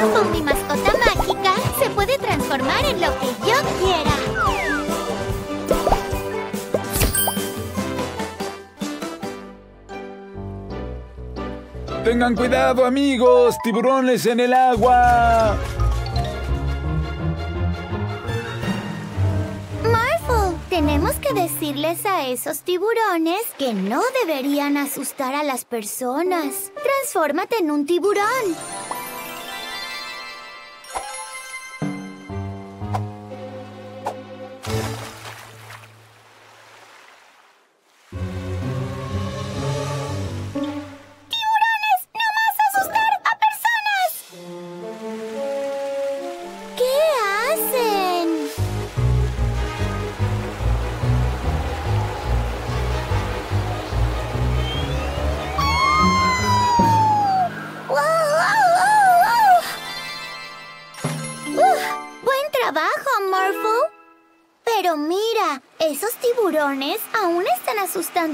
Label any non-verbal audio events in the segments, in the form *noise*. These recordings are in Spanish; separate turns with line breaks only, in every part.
Morphle, mi mascota mágica, se puede transformar en lo que yo quiera.
Tengan cuidado, amigos. Tiburones en el agua.
Morphle, tenemos que decirles a esos tiburones que no deberían asustar a las personas. Transfórmate en un tiburón.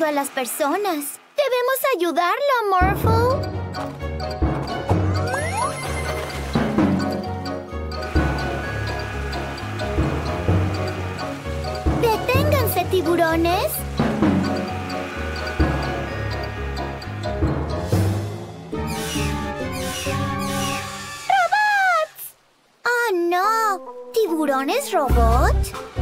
A las personas. Debemos ayudarlo, Morphle. ¡Deténganse, tiburones! ¡Oh, no! ¿Tiburones robot?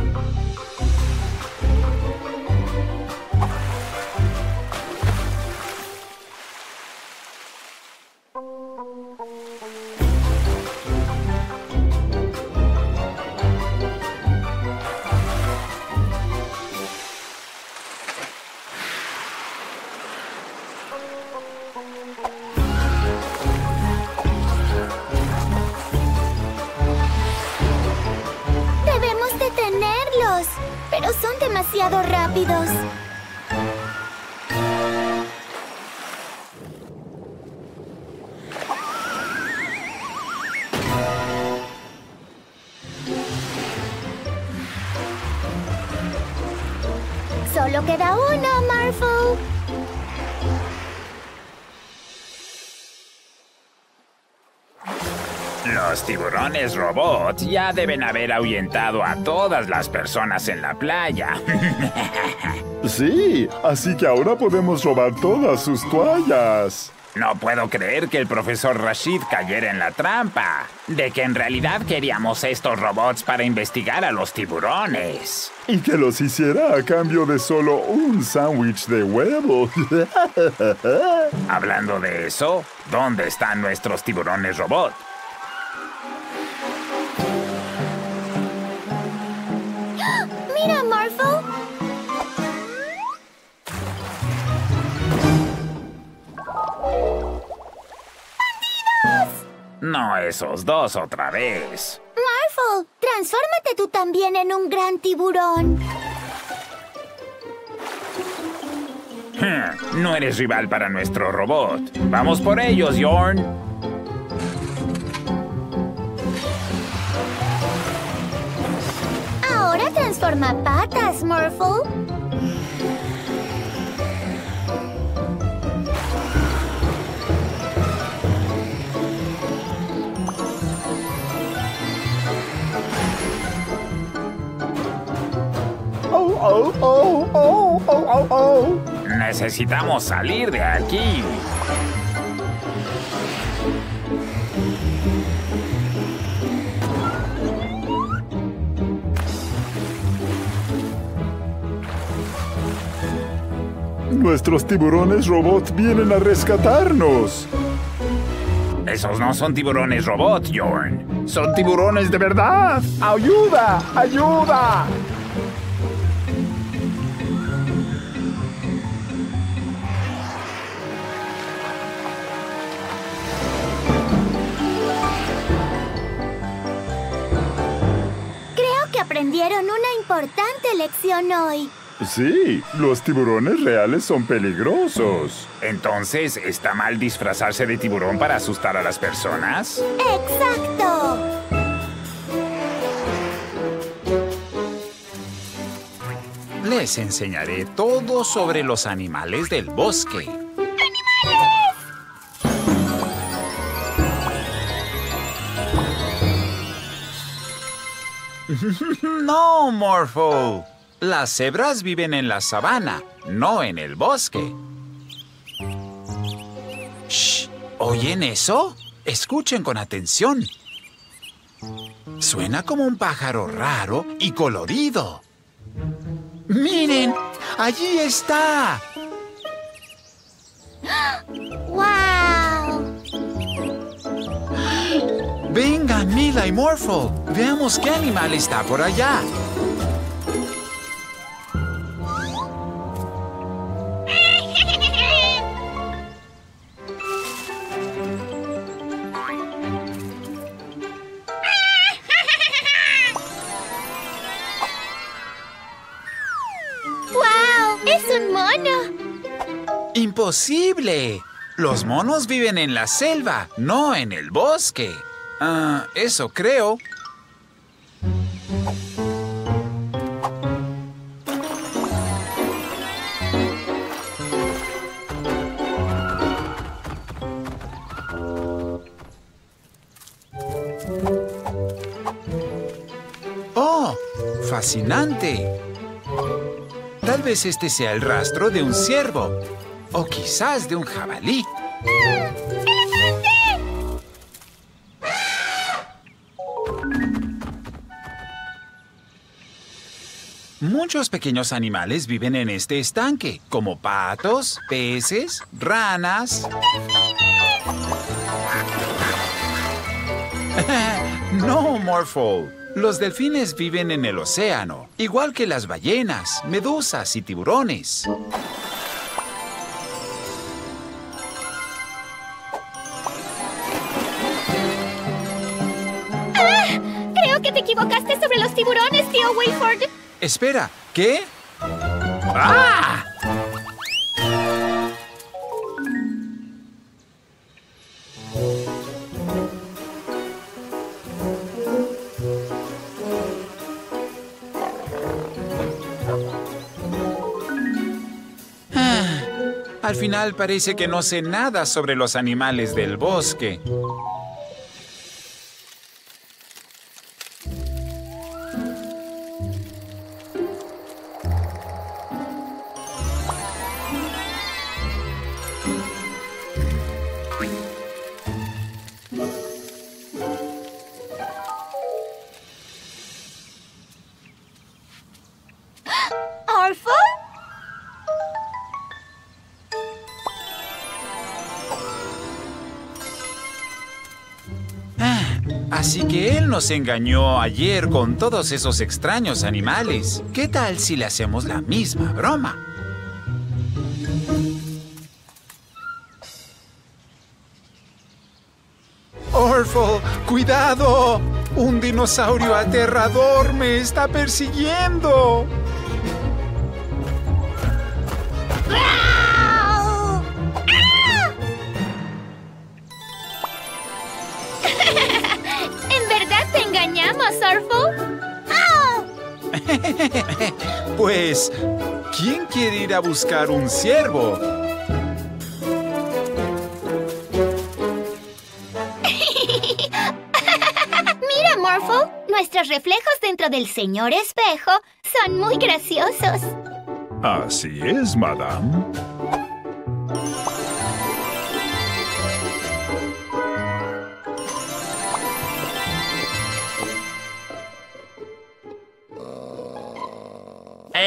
Demasiado rápidos.
Los tiburones robot ya deben haber ahuyentado a todas las personas en la playa. *laughs*
Sí, así que ahora podemos robar todas sus toallas.
No puedo creer que el profesor Rashid cayera en la trampa. De que en realidad queríamos estos robots para investigar a los tiburones.
Y que los hiciera a cambio de solo un sándwich de huevo. *laughs*
Hablando de eso, ¿dónde están nuestros tiburones robot? No esos dos otra vez.
Marvel, transfórmate tú también en un gran tiburón.
Hmm, No eres rival para nuestro robot. Vamos por ellos, Yorn.
Ahora transforma patas, Morphle.
Oh, oh, oh, oh, oh, oh.
Necesitamos salir de aquí.
Nuestros tiburones robot vienen a rescatarnos.
Esos no son tiburones robot, Yorn. Son tiburones de
verdad! ¡Ayuda! ¡Ayuda!
Lección hoy.
Sí, los tiburones reales son peligrosos.
Entonces, ¿está mal disfrazarse de tiburón para asustar a las personas?
¡Exacto!
Les enseñaré todo sobre los animales del bosque. *laughs*
No, Morphle. Las cebras viven en la sabana, no en el bosque. Shh, ¿Oyen eso? Escuchen con atención. Suena como un pájaro raro y colorido. ¡Miren! ¡Allí está!
¡Wow!
Venga, Mila y Morphle. Veamos qué animal está por allá. ¡Imposible! Los monos viven en la selva, no en el bosque. Ah, eso creo. ¡Oh! ¡Fascinante! Tal vez este sea el rastro de un ciervo. O quizás de un jabalí. Muchos pequeños animales viven en este estanque, como patos, peces, ranas. *laughs* no, Morphle. Los delfines viven en el océano, igual que las ballenas, medusas y tiburones.
Creo que te equivocaste sobre los tiburones, tío Wilford.
Espera, ¿qué? ¡Ah! Ah, Al final parece que no sé nada sobre los animales del bosque. Así que él nos engañó ayer con todos esos extraños animales. ¿Qué tal si le hacemos la misma broma? Orfo, cuidado. Un dinosaurio aterrador me está persiguiendo. Pues, ¿quién quiere ir a buscar un ciervo? *laughs*
Mira, Morpho, nuestros reflejos dentro del señor espejo son muy graciosos.
Así es, madame.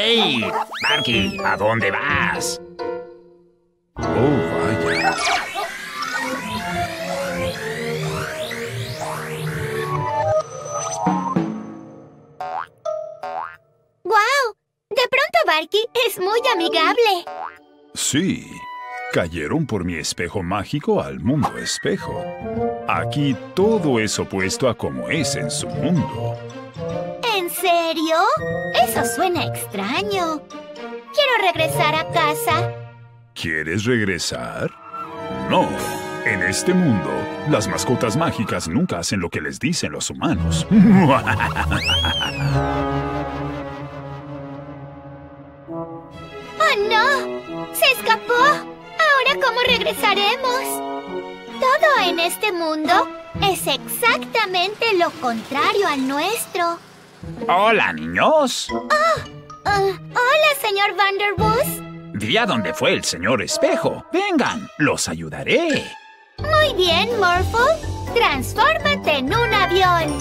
¡Ey! Barky, ¿a dónde vas?
Oh, vaya.
¡Guau! De pronto Barky es muy amigable.
Sí. Cayeron por mi espejo mágico al mundo espejo. Aquí todo es opuesto a como es en su mundo.
¿En serio? Eso suena extraño. Quiero regresar a casa.
¿Quieres regresar? No. En este mundo, las mascotas mágicas nunca hacen lo que les dicen los humanos. *laughs*
¡Oh, no! ¡Se escapó! ¿Ahora cómo regresaremos? Todo en este mundo es exactamente lo contrario al nuestro.
Hola, niños.
Ah, hola, señor Vanderbus.
Vi a dónde fue el señor espejo. Vengan, los ayudaré.
Muy bien, Morphle. Transfórmate en un avión.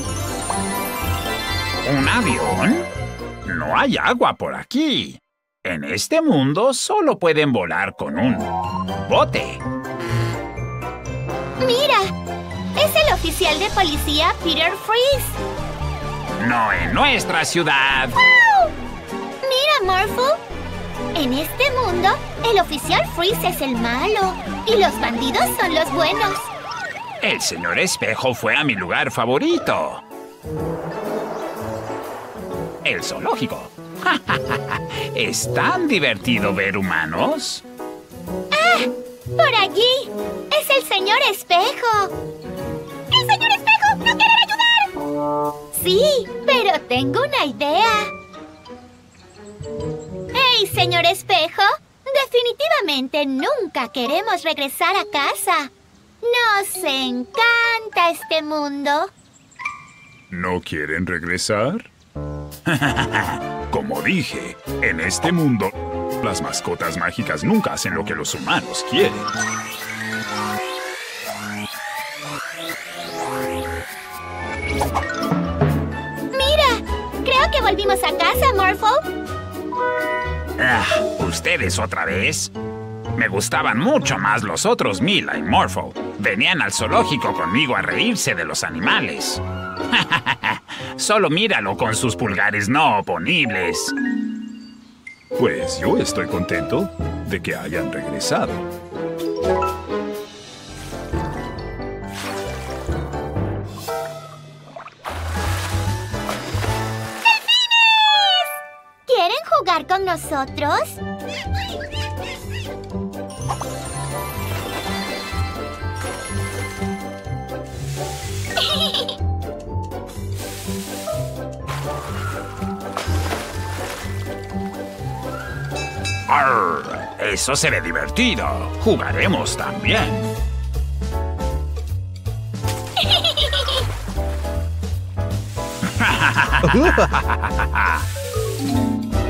¿Un avión? No hay agua por aquí. En este mundo solo pueden volar con un bote.
Mira, es el oficial de policía Peter Freeze.
No en nuestra ciudad.
¡Wow! Mira, Morphle. En este mundo, el oficial Freeze es el malo y los bandidos son los buenos.
El señor espejo fue a mi lugar favorito. El zoológico. *laughs* ¿Es tan divertido ver humanos?
¡Ah! ¡Por allí! ¡Es el señor espejo! ¡El señor espejo no quiere ayudar! Sí, pero tengo una idea. ¡Hey, señor espejo! Definitivamente nunca queremos regresar a casa. Nos encanta este mundo.
¿No quieren regresar? *laughs* Como dije, en este mundo, las mascotas mágicas nunca hacen lo que los humanos quieren.
Que volvimos a casa, Morphle.
Ah, ¿Ustedes otra vez? Me gustaban mucho más los otros Mila y Morphle. Venían al zoológico conmigo a reírse de los animales. *laughs* Solo míralo con sus pulgares no oponibles.
Pues yo estoy contento de que hayan regresado.
Nosotros?
Arr, eso se ve divertido. Jugaremos también. *laughs*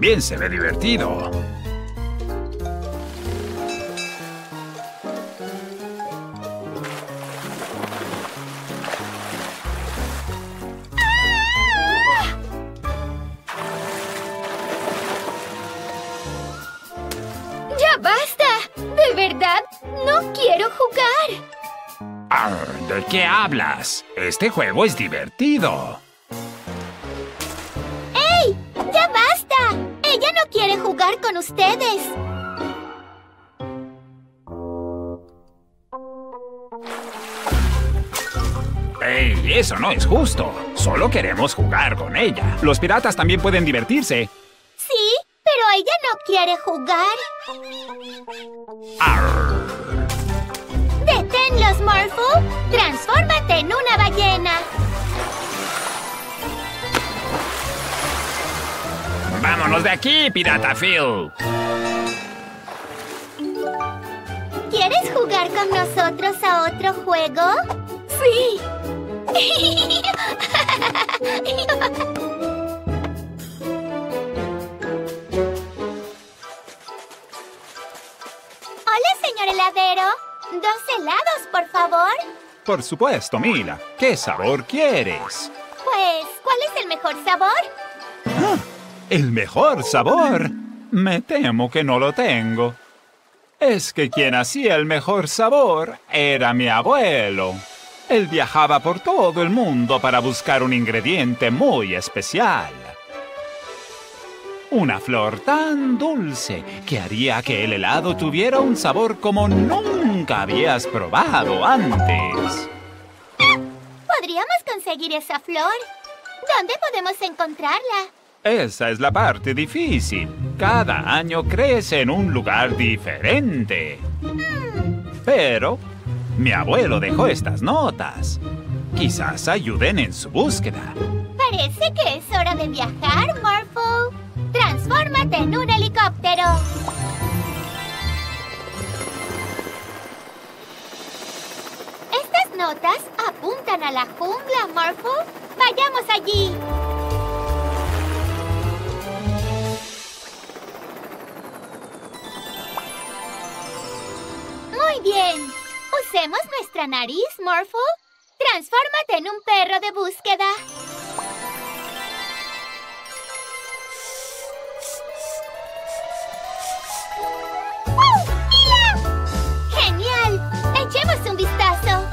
También se ve divertido.
¡Ya basta! De verdad, no quiero jugar.
¿De qué hablas? Este juego es divertido. Eso no es justo. Solo queremos jugar con ella. Los piratas también pueden divertirse.
Sí, pero ella no quiere jugar.
Arr.
¡Deténlos, Morphle! ¡Transfórmate en una ballena!
¡Vámonos de aquí, pirata Phil!
¿Quieres jugar con nosotros a otro juego? Sí. Hola, señor heladero. Dos helados, por favor.
Por supuesto, Mila. ¿Qué sabor quieres?
Pues, ¿cuál es el mejor sabor?
¿El mejor sabor? Me temo que no lo tengo. Es que quien hacía el mejor sabor era mi abuelo. Él viajaba por todo el mundo para buscar un ingrediente muy especial. Una flor tan dulce que haría que el helado tuviera un sabor como nunca habías probado antes.
¿Podría Podríamos conseguir esa flor. ¿Dónde podemos encontrarla?
Esa es la parte difícil. Cada año crece en un lugar diferente. Pero mi abuelo dejó estas notas. Quizás ayuden en su búsqueda.
Parece que es hora de viajar, Morphle. Transfórmate en un helicóptero. Estas notas apuntan a la jungla, Morphle. Vayamos allí. Nariz, Morphle. Transfórmate en un perro de búsqueda. ¡Oh, mira! ¡Genial! ¡Echemos un vistazo!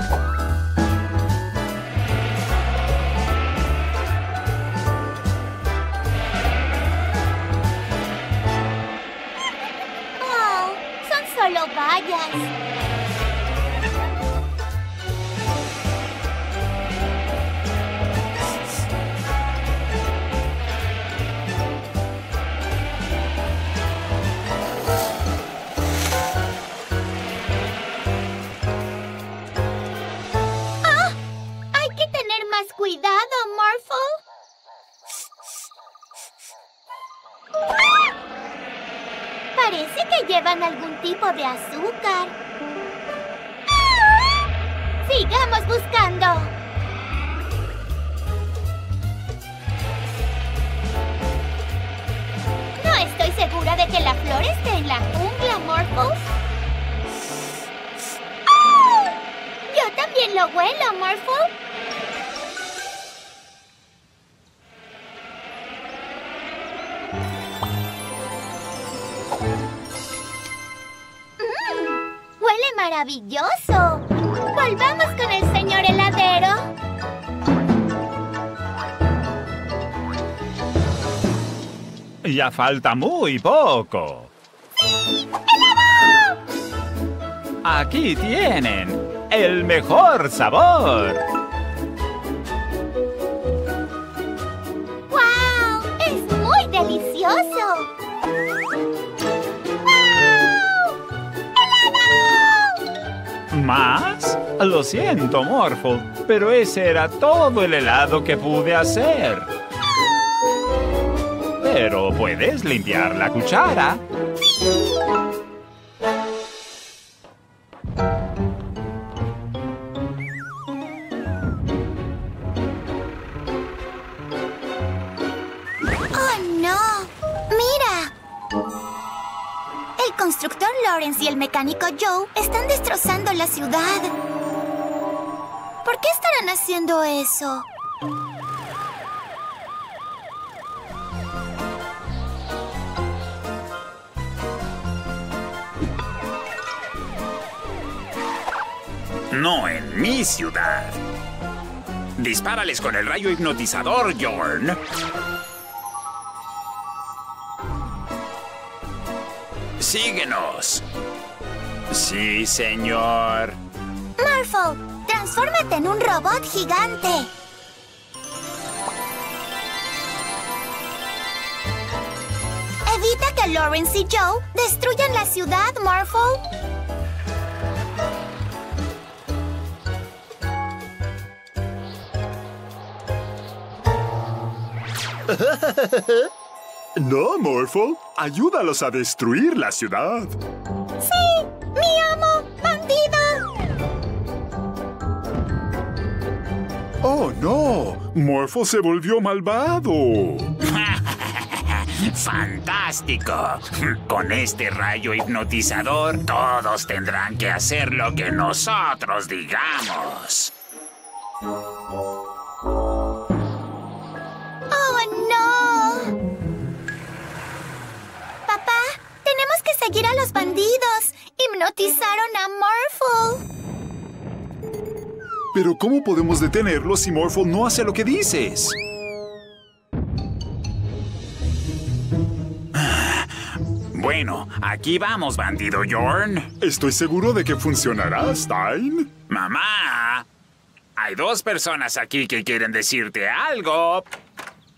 ¡Oh! Son solo vallas.
Ya falta muy poco. Aquí tienen el mejor sabor.
¡Wow! ¡Es muy delicioso! ¡Wow! ¡Helado!
¿Más? Lo siento, Morphle, pero ese era todo el helado que pude hacer. Pero puedes limpiar la cuchara.
¡Oh, no! ¡Mira! El constructor Lawrence y el mecánico Joe están destrozando la ciudad. ¿Por qué estarán haciendo eso?
No en mi ciudad. Dispárales con el rayo hipnotizador, Jorn. Síguenos. Sí, señor.
Morphle, transfórmate en un robot gigante. Evita que Lawrence y Joe destruyan la ciudad, Morphle. *laughs*
No, Morphle. Ayúdalos a destruir la ciudad.
¡Sí! ¡Mi amo! ¡Bandido!
Oh, no. Morphle se volvió malvado. *laughs*
¡Fantástico! Con este rayo hipnotizador, todos tendrán que hacer lo que nosotros digamos.
Hipnotizaron a Morphle.
Pero ¿cómo podemos detenerlos si Morphle no hace lo que dices?
Bueno, aquí vamos, bandido Jorn.
Estoy seguro de que funcionará, Stein.
Mamá, Hay dos personas aquí que quieren decirte algo.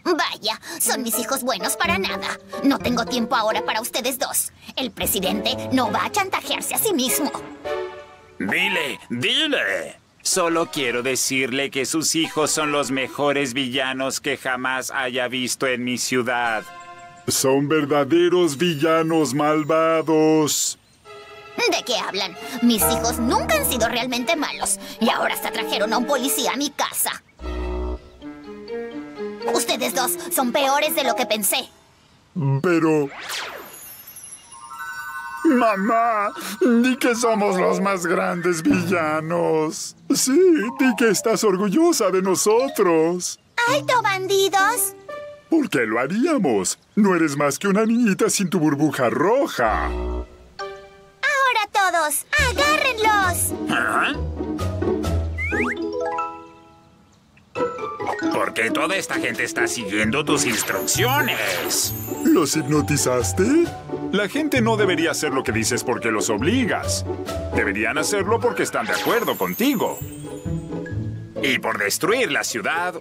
Vaya, son mis hijos buenos para nada. No tengo tiempo ahora para ustedes dos. El presidente no va a chantajearse a sí mismo.
Dile, dile.
Solo quiero decirle que sus hijos son los mejores villanos que jamás haya visto en mi ciudad.
Son verdaderos villanos malvados.
¿De qué hablan? Mis hijos nunca han sido realmente malos. Y ahora hasta trajeron a un policía a mi casa. Ustedes dos son peores de lo que pensé.
Pero... Mamá, di que somos los más grandes villanos. Sí, di que estás orgullosa de nosotros.
¡Alto, bandidos!
¿Por qué lo haríamos? No eres más que una niñita sin tu burbuja roja.
Ahora todos, agárrenlos.
¿Ah? ¿Por qué toda esta gente está siguiendo tus instrucciones?
¿Los hipnotizaste? La gente no debería hacer lo que dices porque los obligas. Deberían hacerlo porque están de acuerdo contigo.
Y por destruir la ciudad,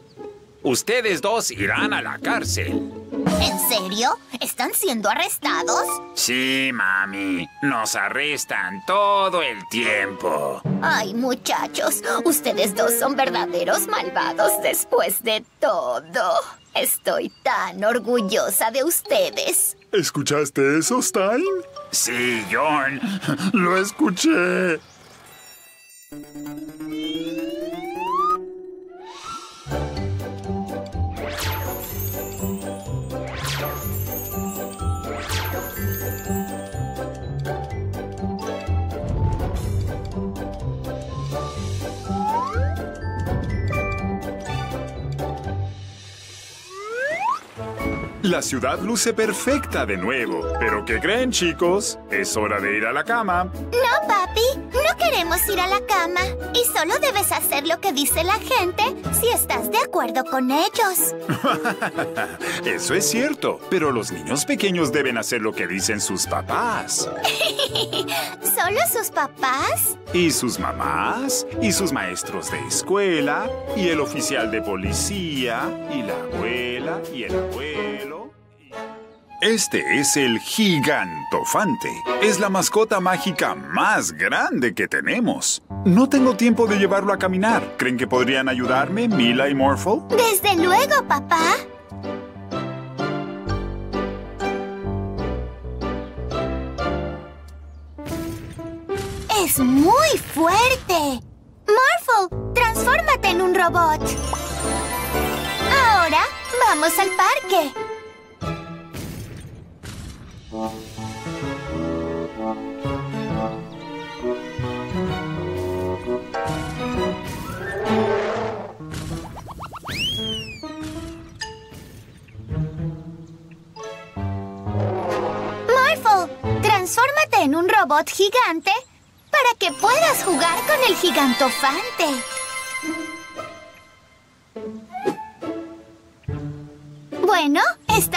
ustedes dos irán a la cárcel.
¿En serio? ¿Están siendo arrestados?
Sí, mami. Nos arrestan todo el tiempo.
Ay, muchachos, ustedes dos son verdaderos malvados después de todo. Estoy tan orgullosa de ustedes.
¿Escuchaste eso, Stein?
Sí, John.
Lo escuché. La ciudad luce perfecta de nuevo. ¿Pero qué creen, chicos? Es hora de ir a la cama.
No, papi, queremos ir a la cama. Y solo debes hacer lo que dice la gente si estás de acuerdo con ellos. *laughs*
Eso es cierto, pero los niños pequeños deben hacer lo que dicen sus papás. *laughs*
¿Solo sus papás?
Y sus mamás, y sus maestros de escuela, y el oficial de policía, y la abuela, y el abuelo. Este es el gigantofante. Es la mascota mágica más grande que tenemos. No tengo tiempo de llevarlo a caminar. ¿Creen que podrían ayudarme, Mila y Morphle?
Desde luego, papá. Es muy fuerte. Morphle, transfórmate en un robot. Ahora, vamos al parque. Transfórmate en un robot gigante para que puedas jugar con el gigantofante.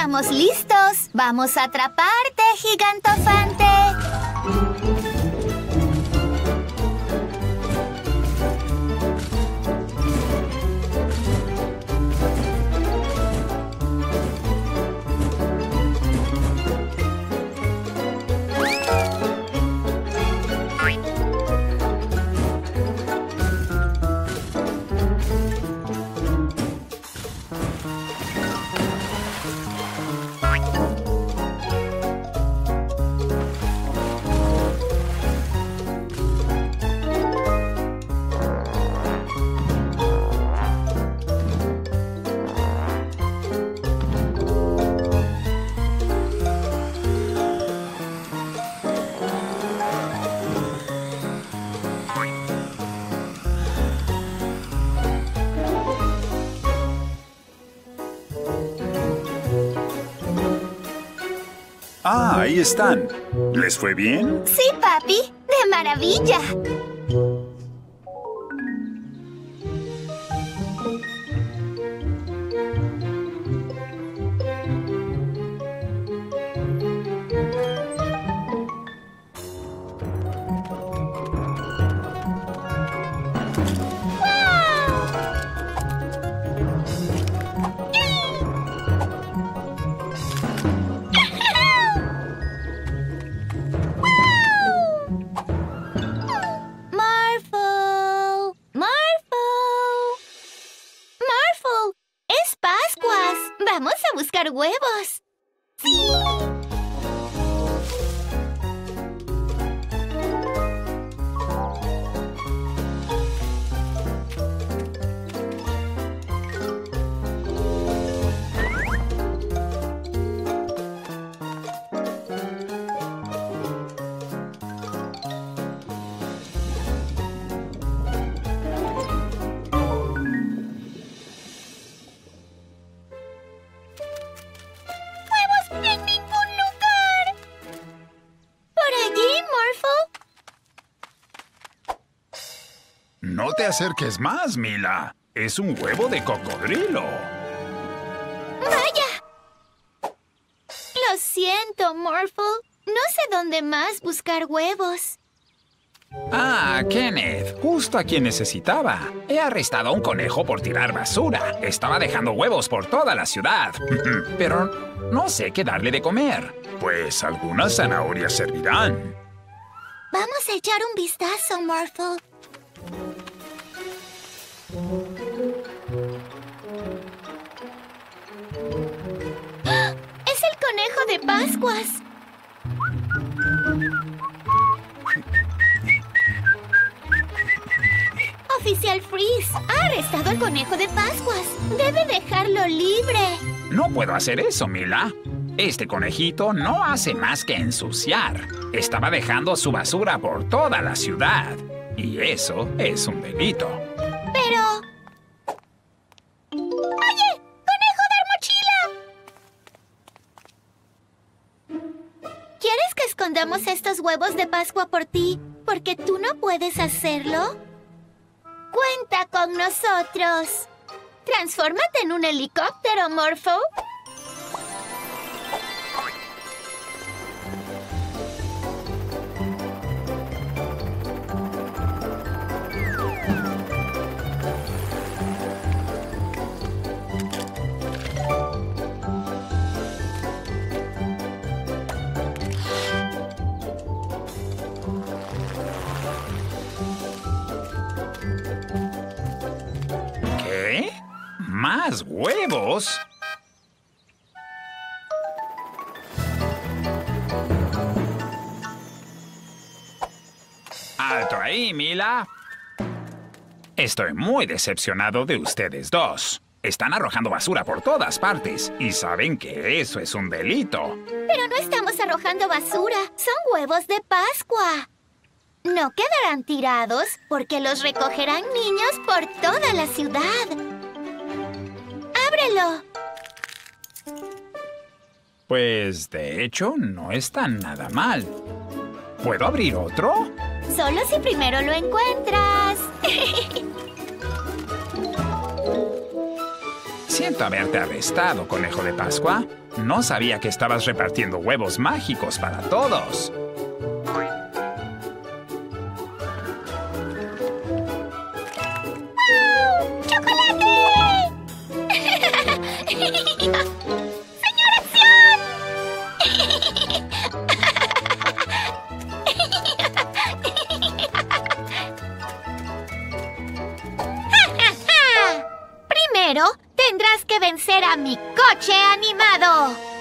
Estamos listos. Vamos a atraparte, gigantofante.
Ahí están. ¿Les fue bien?
Sí, papi. De maravilla.
Acerques más, Mila. Es un huevo de cocodrilo.
¡Vaya! Lo siento, Morphle. No sé dónde más buscar huevos.
Ah, Kenneth, justo a quien necesitaba. He arrestado a un conejo por tirar basura. Estaba dejando huevos por toda la ciudad. *laughs* Pero no sé qué darle de comer. Pues algunas zanahorias servirán.
Vamos a echar un vistazo, Morphle. ¡Es el conejo de Pascuas! Oficial Freeze ha arrestado al conejo de Pascuas. Debe dejarlo libre.
No puedo hacer eso, Mila. Este conejito no hace más que ensuciar. Estaba dejando su basura por toda la ciudad. Y eso es un delito.
Pero... ¡Oye! ¡Conejo de mochila! ¿Quieres que escondamos estos huevos de Pascua por ti? ¿Porque tú no puedes hacerlo? ¡Cuenta con nosotros! ¡Transfórmate en un helicóptero, Morpho!
¡Alto ahí, Mila! Estoy muy decepcionado de ustedes dos. Están arrojando basura por todas partes y saben que eso es un delito.
Pero no estamos arrojando basura. Son huevos de Pascua. No quedarán tirados porque los recogerán niños por toda la ciudad. ¡Ábrelo!
Pues, de hecho, no está nada mal. ¿Puedo abrir otro?
Solo si primero lo encuentras. *laughs*
Siento haberte arrestado, conejo de Pascua. No sabía que estabas repartiendo huevos mágicos para todos.
Que vencer a mi coche animado.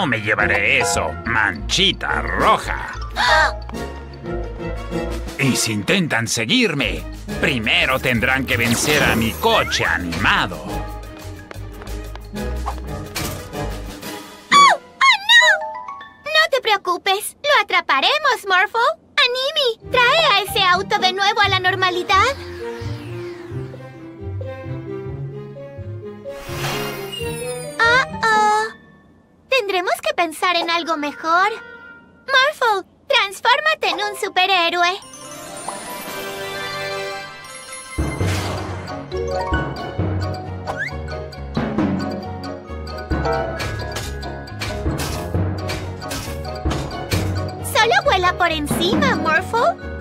Yo me llevaré eso, manchita roja. Y si intentan seguirme, primero tendrán que vencer a mi coche animado.
en algo mejor? Morphle, transfórmate en un superhéroe. Solo vuela por encima, Morphle.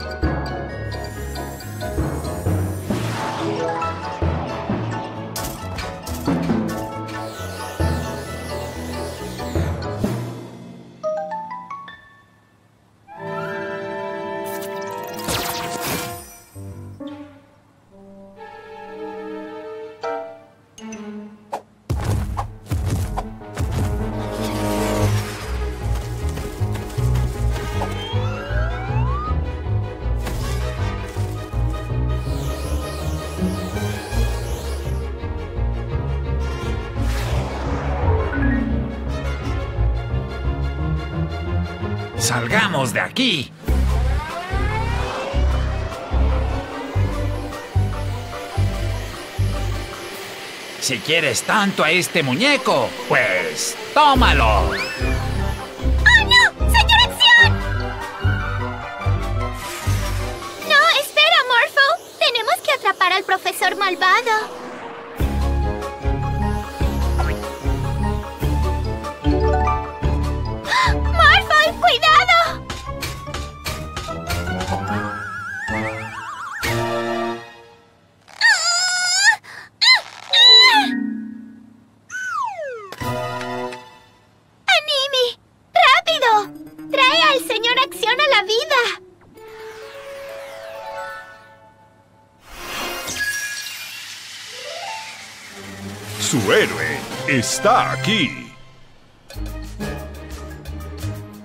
Salgamos de aquí. Si quieres tanto a este muñeco, pues tómalo.
Está aquí.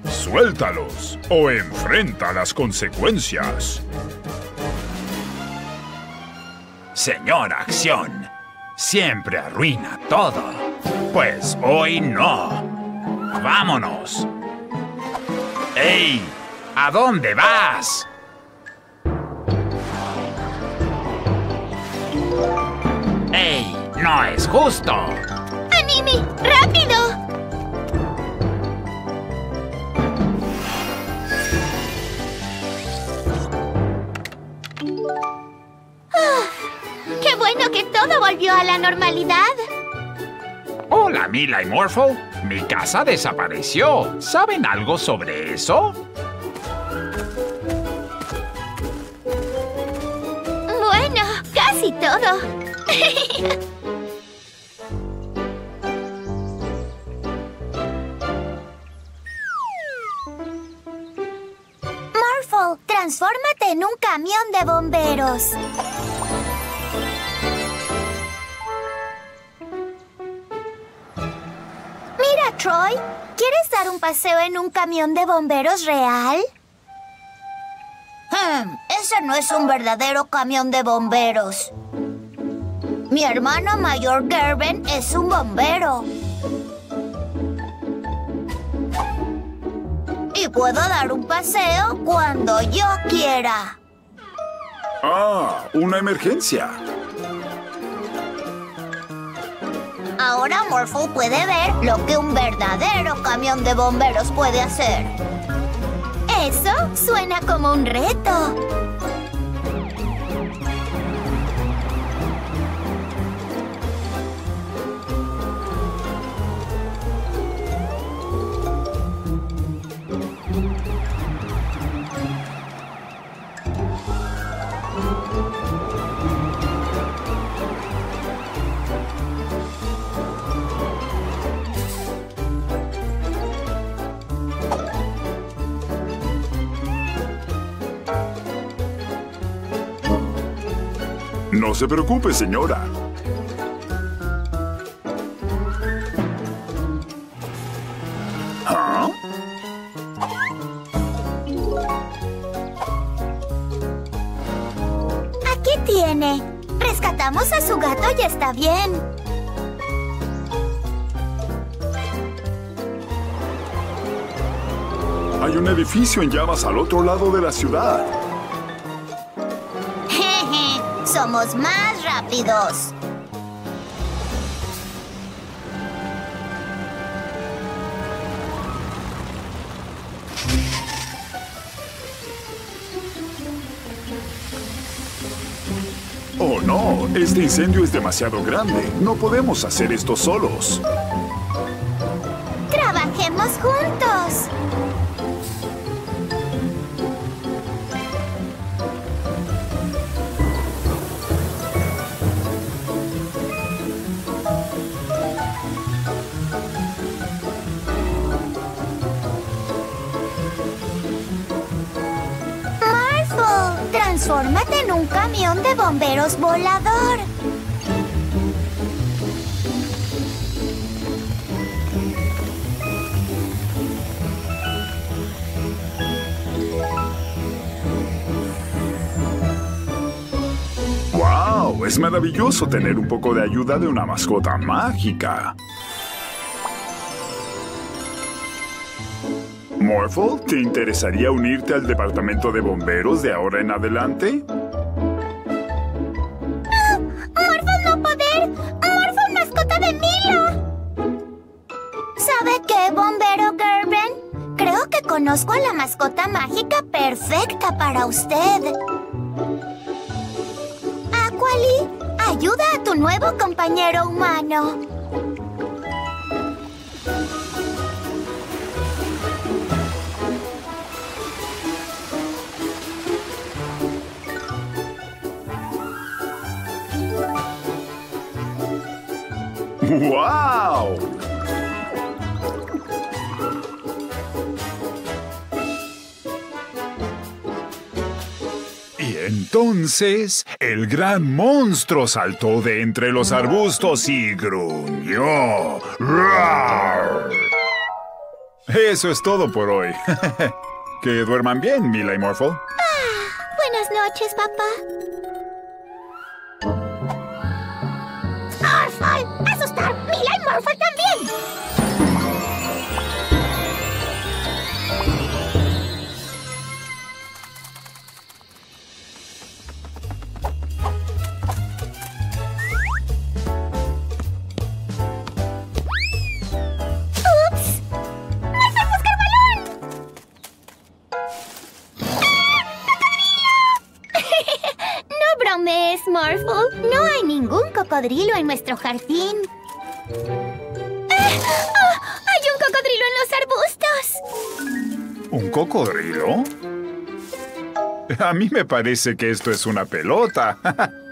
Suéltalos o enfrenta las consecuencias.
Señor Acción, siempre arruina todo. Pues hoy no. Vámonos. ¡Ey! ¿A dónde vas? ¡Ey! ¡No es justo!
Todo volvió a la normalidad!
Hola, Mila y Morphle. Mi casa desapareció. ¿Saben algo sobre eso?
Bueno, casi todo. Morphle, transfórmate en un camión de bomberos. Troy, ¿quieres dar un paseo en un camión de bomberos real? Hmm, ese no es un verdadero camión de bomberos. Mi hermano mayor Gerben es un bombero. Y puedo dar un paseo cuando yo quiera.
Ah, una emergencia.
Ahora Morphle puede ver lo que un verdadero camión de bomberos puede hacer. Eso suena como un reto.
No se preocupe, señora. ¿Ah?
Aquí tiene. Rescatamos a su gato y está bien.
Hay un edificio en llamas al otro lado de la ciudad.
Somos más rápidos.
Oh no, este incendio es demasiado grande. No podemos hacer esto solos.
Volador.
¡Wow! Es maravilloso tener un poco de ayuda de una mascota mágica. Morphle, ¿te interesaría unirte al departamento de bomberos de ahora en adelante?
Mascota mágica perfecta para usted. Aquali, ayuda a tu nuevo compañero humano.
Entonces el gran monstruo saltó de entre los arbustos y gruñó. ¡Rar! Eso es todo por hoy. *laughs* que duerman bien, Mila y Morphle.
Buenas noches, papá. Cocodrilo en nuestro jardín. ¡Ah! ¡Ah! ¡Hay un cocodrilo en los arbustos!
¿Un cocodrilo? A mí me parece que esto es una pelota. *laughs*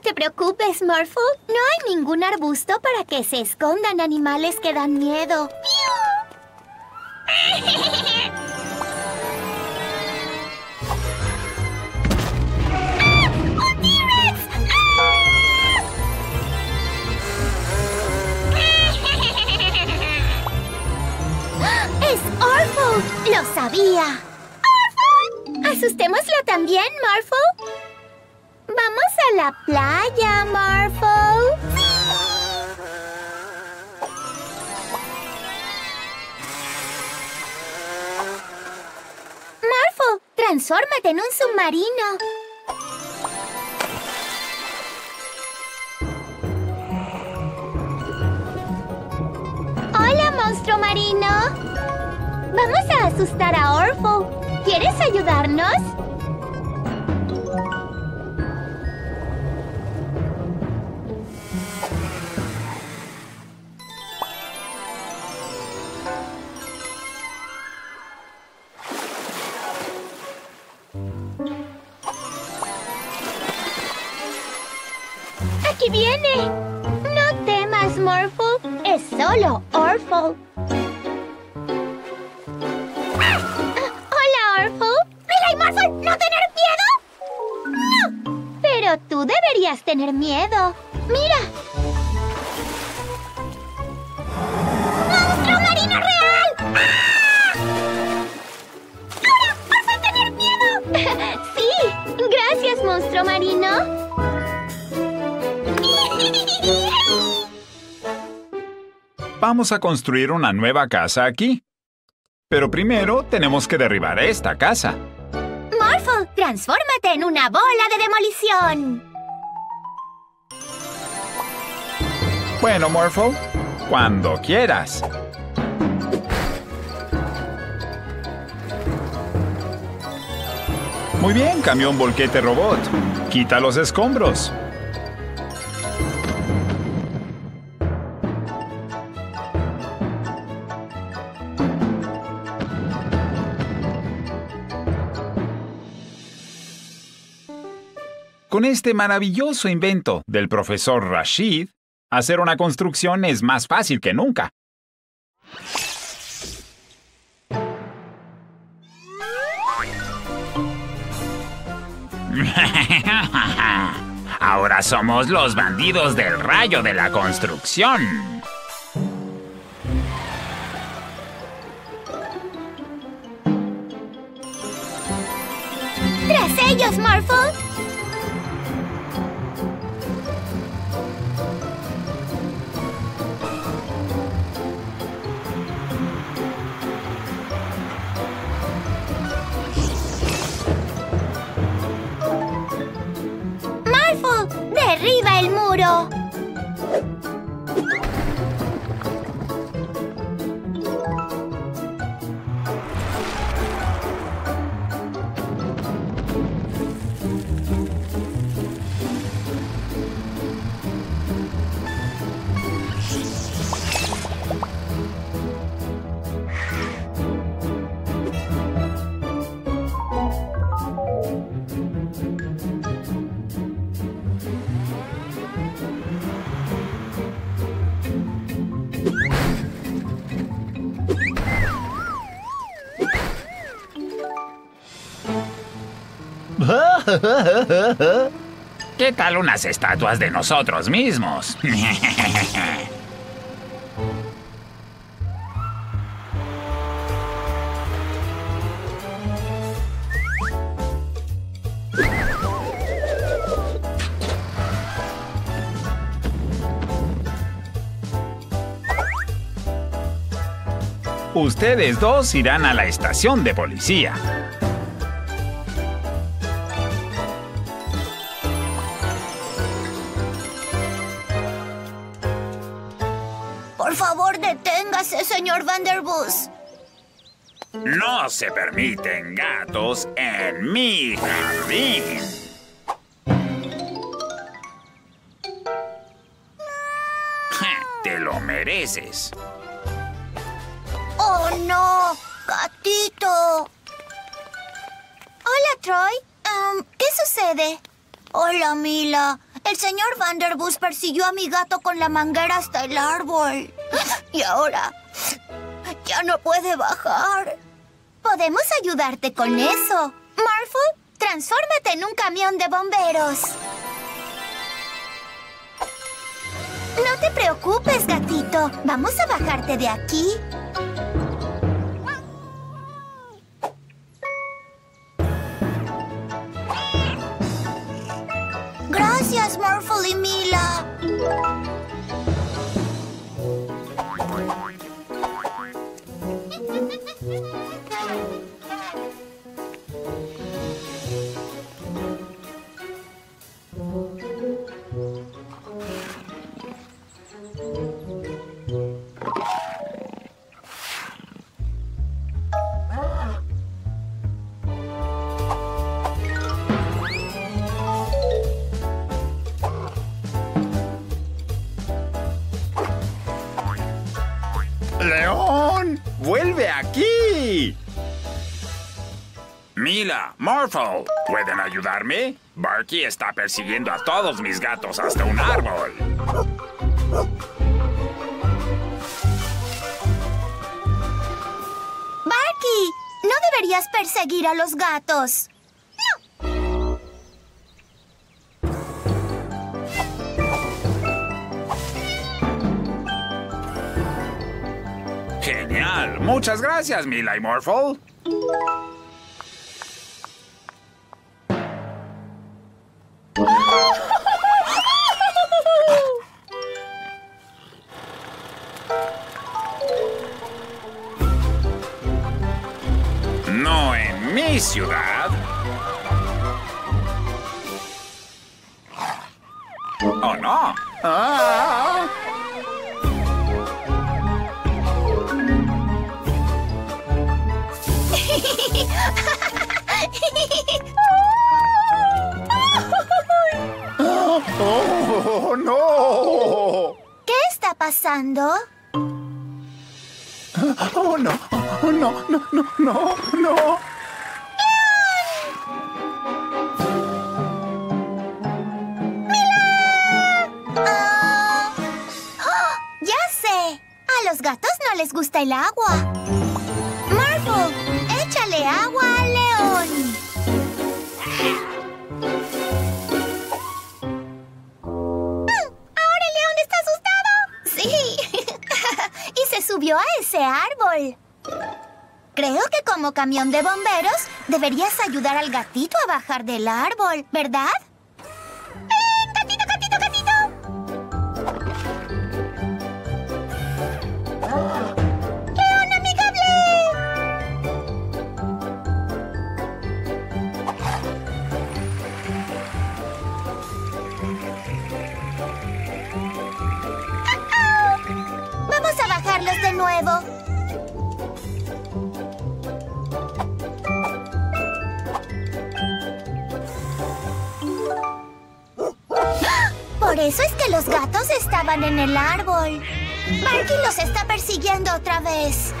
te preocupes, Morphle. No hay ningún arbusto para que se escondan animales que dan miedo. ¡Es Orphle! ¡Lo sabía! ¡Orphle! Asustémoslo también, Morphle. Vamos a la playa, Morphle. Morphle, transfórmate en un submarino. Hola, monstruo marino. Vamos a asustar a Orphle. ¿Quieres ayudarnos? a
construir una nueva casa aquí. Pero primero tenemos que derribar esta casa.
Morphle, transfórmate en una bola de demolición.
Bueno, Morphle, cuando quieras. Muy bien, camión volquete robot. Quita los escombros. Con este maravilloso invento del profesor Rashid, hacer una construcción es más fácil que nunca. *laughs*
Ahora somos los bandidos del rayo de la construcción.
¡Tras ellos! ¡Derriba el muro!
¿Qué tal unas estatuas de nosotros mismos?
Ustedes dos irán a la estación de policía.
Se permiten gatos en mi jardín. Ja, Te lo mereces.
¡Oh, no! ¡Gatito! Hola, Troy. ¿Qué sucede? Hola, Mila. El señor Vanderbus persiguió a mi gato con la manguera hasta el árbol. *gasps* Y ahora ya no puede bajar. Podemos ayudarte con eso. Morphle, transfórmate en un camión de bomberos. No te preocupes, gatito. Vamos a bajarte de aquí. Gracias, Morphle y Mila. *laughs*
Morphle, ¿pueden ayudarme? Barky está persiguiendo a todos mis gatos hasta un árbol.
Barky, no deberías perseguir a los gatos.
Genial. Muchas gracias, Mila y Morphle. No en mi ciudad. ¡Oh, no!
Ah. *laughs*
¡Oh, no!
¿Qué está pasando?
¡Oh, no! ¡Oh, no! ¡No, no, no! ¡No!
Ah. ¡Oh! ¡Ya sé! A los gatos no les gusta el agua. Marvel, échale agua a ese árbol. Creo que como camión de bomberos deberías ayudar al gatito a bajar del árbol, ¿verdad? En el árbol. Barky los está persiguiendo otra vez.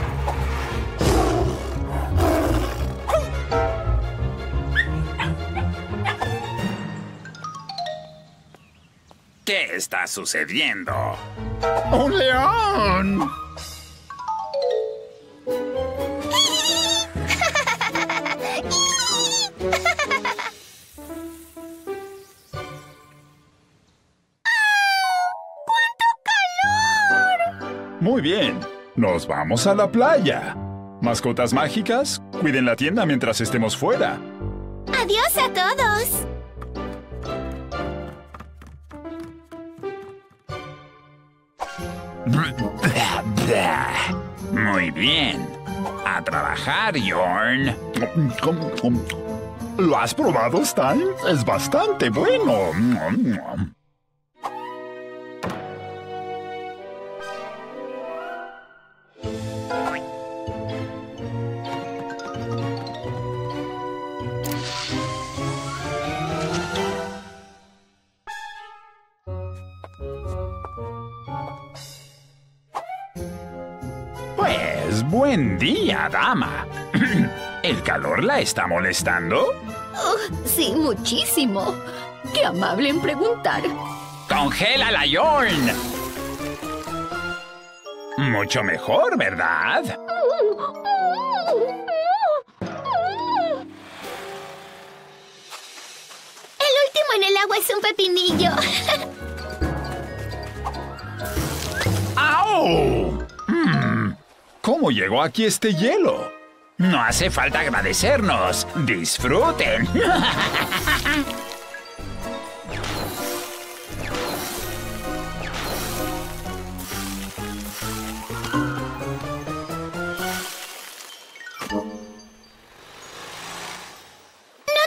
¿Qué está sucediendo?
¡Un león! Nos vamos a la playa. Mascotas mágicas, cuiden la tienda mientras estemos fuera.
¡Adiós a todos!
Muy bien. A trabajar, Yorn.
¿Lo has probado, Stein? Es bastante bueno.
Día, dama. *clears throat* ¿El calor la está molestando?
Sí, muchísimo. Qué amable en preguntar.
¡Congela la Yorn! Mucho mejor, ¿verdad?
El último en el agua es un pepinillo. *laughs*
¡Au!
Mm, ¿Cómo llegó aquí este hielo?
No hace falta agradecernos. Disfruten.
No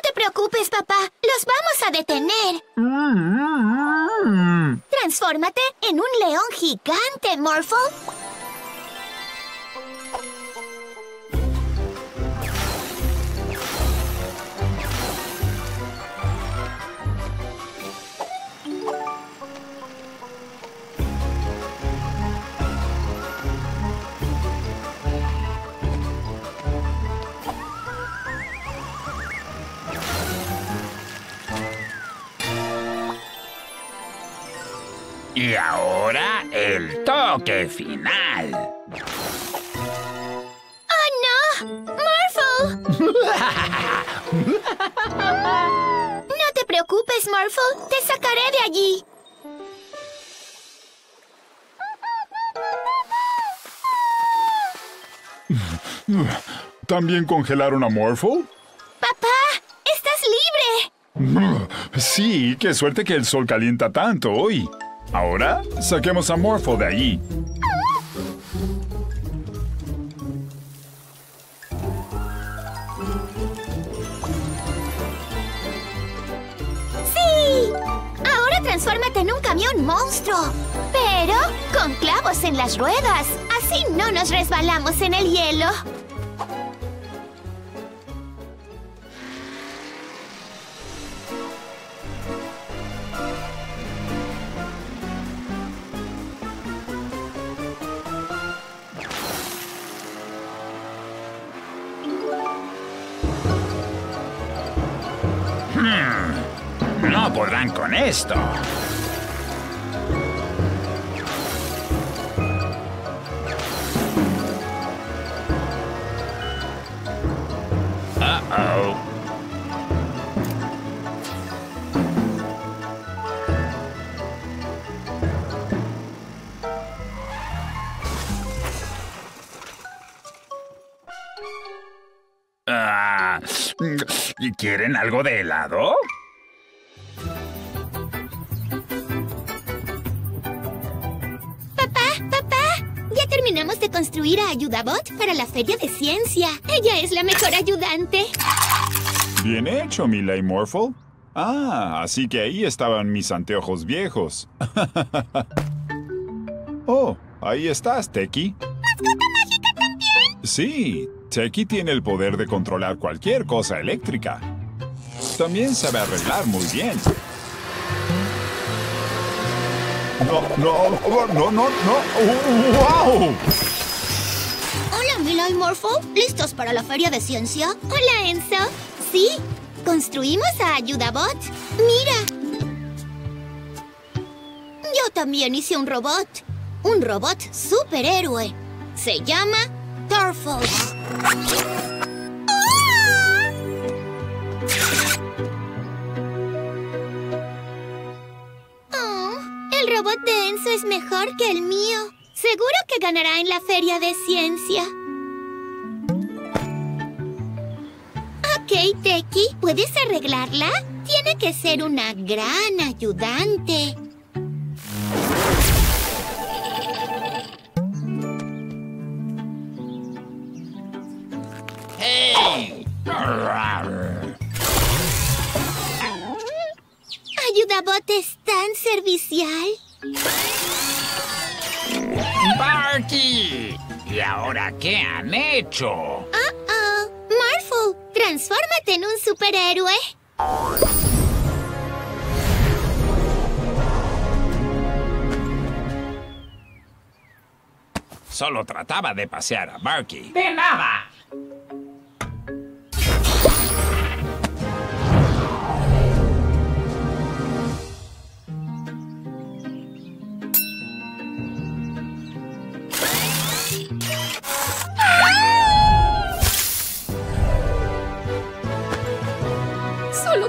te preocupes, papá. Los vamos a detener. Transfórmate en un león gigante, Morphle.
Y ahora el toque final.
¡Oh, no! ¡Morphle! *laughs* No te preocupes, Morphle. Te sacaré de allí.
¿También congelaron a Morphle?
Papá, estás libre.
Sí, qué suerte que el sol calienta tanto hoy. Ahora, saquemos a Morphle de allí.
¡Sí! Ahora transfórmate en un camión monstruo. Pero con clavos en las ruedas. Así no nos resbalamos en el hielo.
Esto. Uh-oh. Ah, ¿Quieren algo de helado?
Construir a Ayudabot para la Feria de Ciencia. Ella es la mejor ayudante.
Bien hecho, Mila y Morphle. Ah, así que ahí estaban mis anteojos viejos. *laughs* oh, ahí estás, Teki.
¿Mascota mágica también?
Sí, Teki tiene el poder de controlar cualquier cosa eléctrica. También sabe arreglar muy bien. No, no, no, no, no. ¡Wow!
Hola, Mila y. ¿Listos para la Feria de Ciencia? Hola, Enzo. Sí, construimos a Ayudabot. Mira. Yo también hice un robot. Un robot superhéroe. Se llama Turfos. Oh, el robot de Enzo es mejor que el mío. Seguro que ganará en la feria de ciencia. Ok, Teki, ¿puedes arreglarla? Tiene que ser una gran ayudante.
¡Hey!
Ayudabot es tan servicial.
¡Barky! ¿Y ahora qué han hecho?
Marful, transfórmate en un superhéroe.
Solo trataba de pasear a Barky.
¡De nada!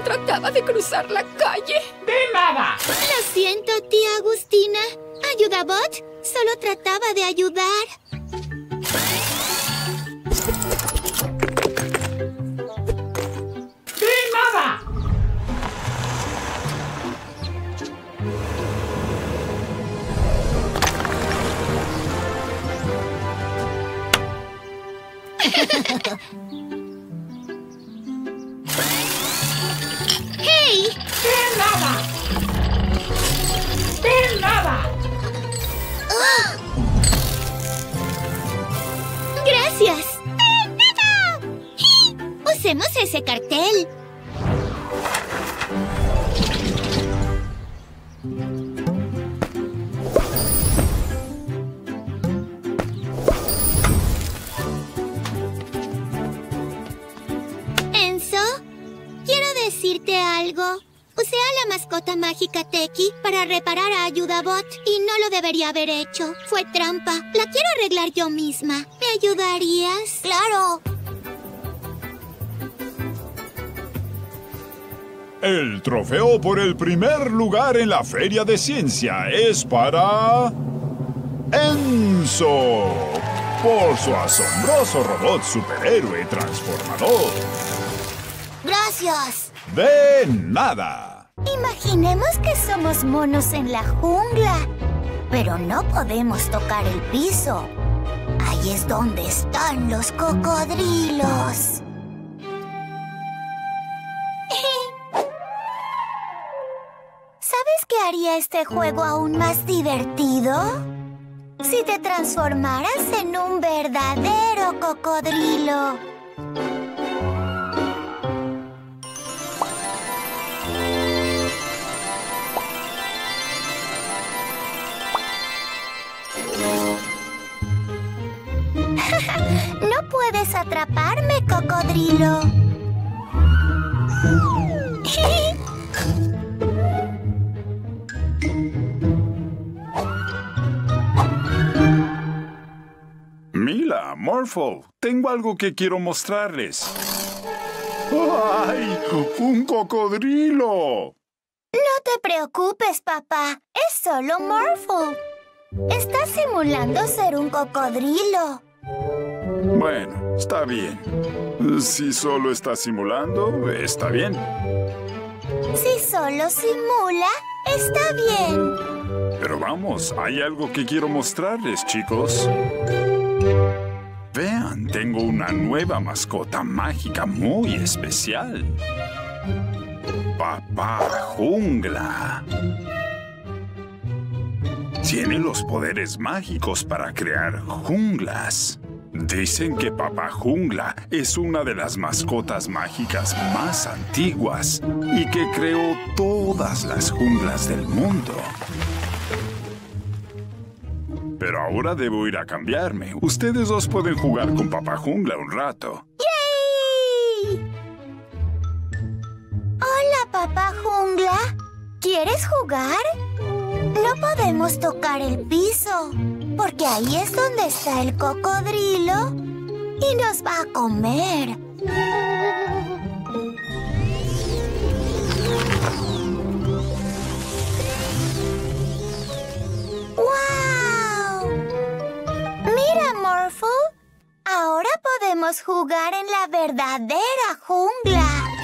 Trataba de cruzar la calle.
¡De nada!
Lo siento, tía Agustina. Ayudabot solo trataba de ayudar.
¡De nada! *laughs*
ese cartel. Enzo, quiero decirte algo. Usé a la mascota mágica Teki para reparar a Ayudabot y no lo debería haber hecho. Fue trampa. La quiero arreglar yo misma. ¿Me ayudarías? Claro.
El trofeo por el primer lugar en la Feria de Ciencia es para... Enzo, por su asombroso robot superhéroe transformador.
Gracias.
De nada.
Imaginemos que somos monos en la jungla, pero no podemos tocar el piso. Ahí es donde están los cocodrilos. Haría este juego aún más divertido? Si te transformaras en un verdadero cocodrilo. *laughs* No puedes atraparme, cocodrilo. *laughs*
Morphle, tengo algo que quiero mostrarles. ¡Ay! ¡Un cocodrilo!
No te preocupes, papá. Es solo Morphle. Está simulando ser un cocodrilo.
Bueno, está bien. Si solo está simulando, está bien.
Si solo simula, está bien.
Pero vamos, hay algo que quiero mostrarles, chicos. Vean, tengo una nueva mascota mágica muy especial. Papá Jungla. Tiene los poderes mágicos para crear junglas. Dicen que Papá Jungla es una de las mascotas mágicas más antiguas y que creó todas las junglas del mundo. Pero ahora debo ir a cambiarme. Ustedes dos pueden jugar con Papá Jungla un rato.
¡Yay! Hola, papá jungla. ¿Quieres jugar? No podemos tocar el piso, porque ahí es donde está el cocodrilo y nos va a comer. ¡Wow! Mira, Morphle. Ahora podemos jugar en la verdadera jungla.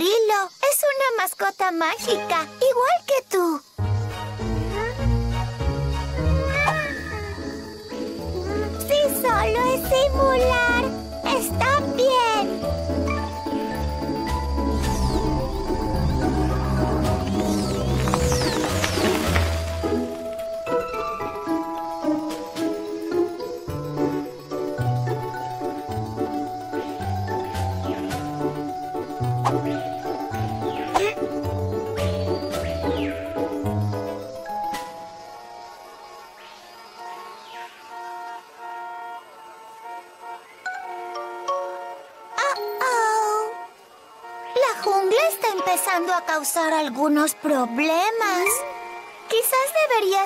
Cocodrilo.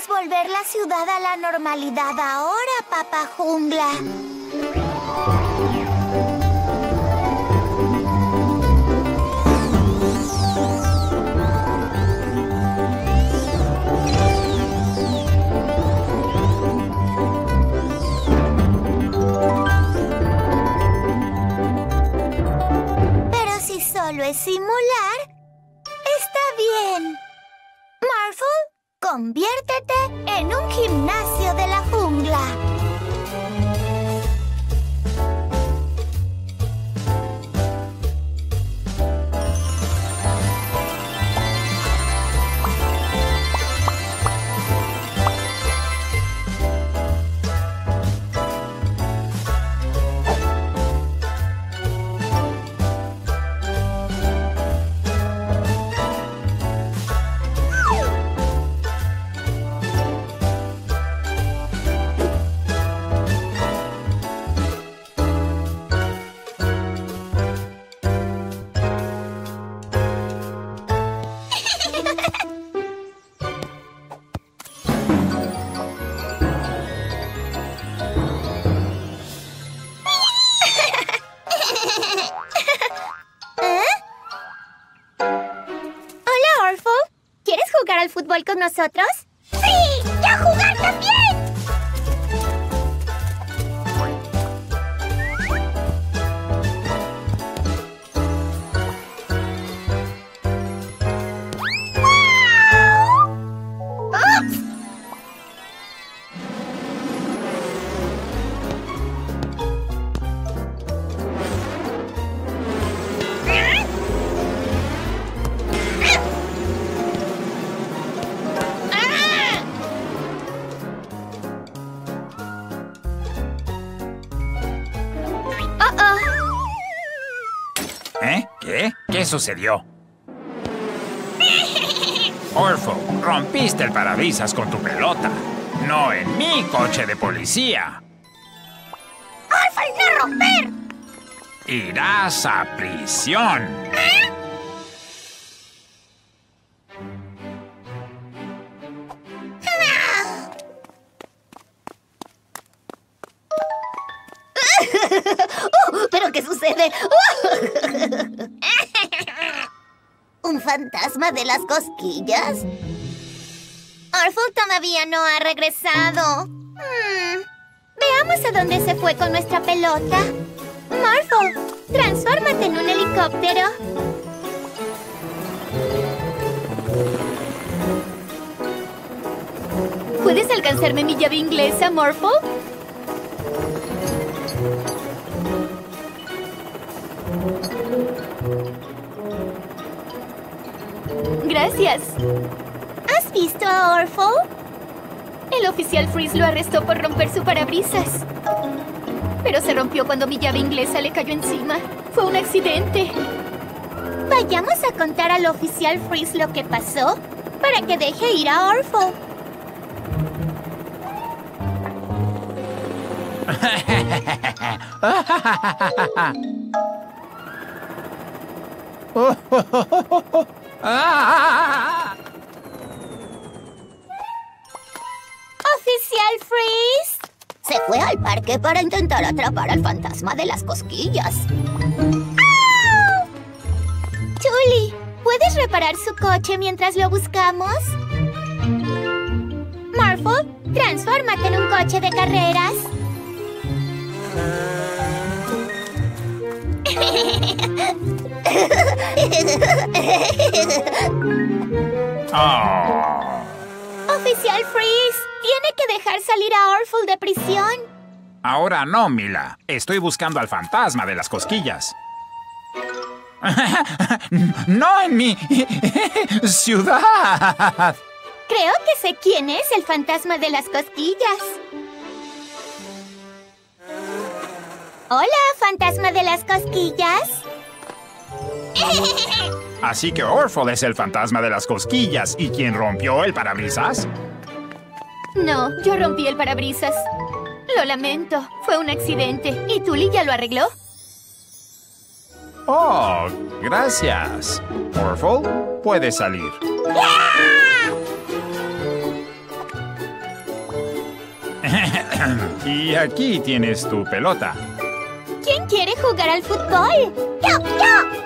Volver la ciudad a la normalidad ahora, papá jungla. Pero si solo es simular, conviértete en un gimnasio fútbol con nosotros? ¡Sí! ¡Y a jugar también!
¿Qué? ¿Qué sucedió? Orfo, rompiste el parabrisas con tu pelota. No en mi coche de policía.
¡Orfal, no romper!
Irás a prisión.
De las cosquillas? Orful todavía no ha regresado. Hmm, Veamos a dónde se fue con nuestra pelota. Morphle, transfórmate en un helicóptero.
¿Puedes alcanzarme mi llave inglesa, Morphle? Gracias.
¿Has visto a Orphle?
El oficial Freeze lo arrestó por romper su parabrisas. Pero se rompió cuando mi llave inglesa le cayó encima. Fue un accidente.
Vayamos a contar al oficial Freeze lo que pasó para que deje ir a Orphle. *laughs*
¡Ah!
¡Oficial Freeze! Se fue al parque para intentar atrapar al fantasma de las cosquillas. ¡Au! Julie, ¿puedes reparar su coche mientras lo buscamos? Morphle, transfórmate en un coche de carreras. *laughs*
Oh.
Oficial Freeze, tiene que dejar salir a Orphle de prisión.
Ahora no, Mila. Estoy buscando al fantasma de las cosquillas. *laughs* no en mi *laughs* ciudad.
Creo que sé quién es el fantasma de las cosquillas. Hola, fantasma de las cosquillas. *laughs*
Así que Orfol es el fantasma de las cosquillas. ¿Y quién rompió el parabrisas?
No, yo rompí el parabrisas. Lo lamento. Fue un accidente. ¿Y Tully ya lo arregló?
Oh, gracias. Orfol, puedes salir. *laughs* y aquí tienes tu pelota.
¿Quién quiere jugar al fútbol? ¡Yo, yo!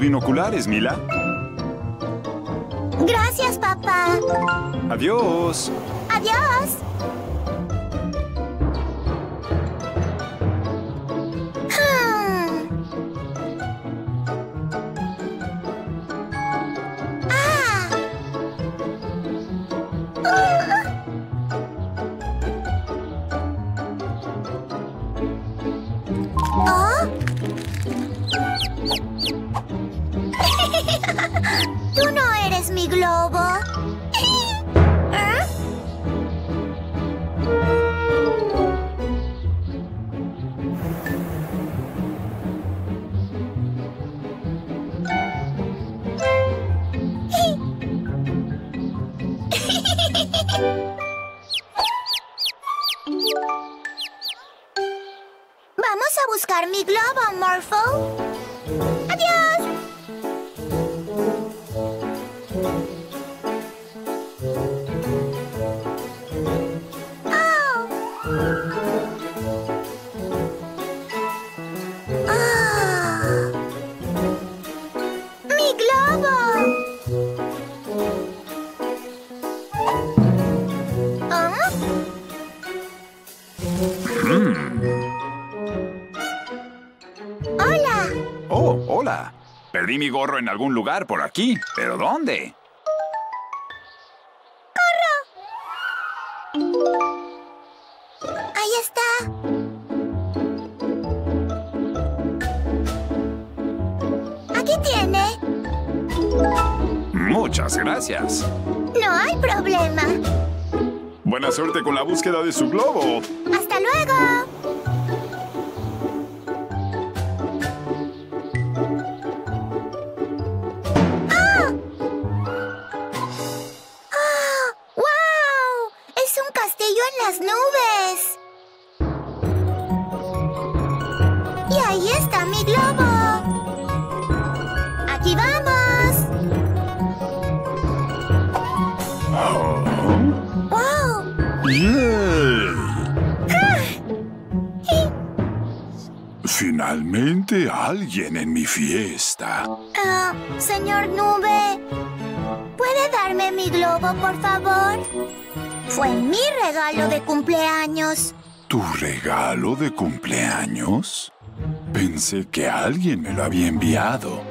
Tus binoculares, Mila.
Gracias, papá.
Adiós. Algún lugar por aquí. ¿Pero dónde?
Ahí está. Aquí tiene.
Muchas gracias.
No hay problema.
Buena suerte con la búsqueda de su globo.
Hasta luego. Mi globo, por favor? Fue mi regalo de cumpleaños.
¿Tu regalo de cumpleaños? Pensé que alguien me lo había enviado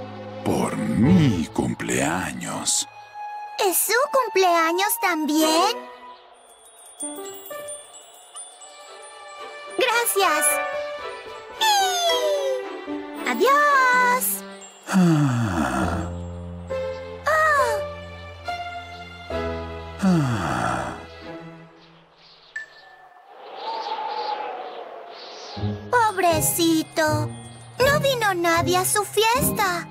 por mi cumpleaños.
¿Es su cumpleaños también? Gracias. Adiós. No vino nadie a su fiesta.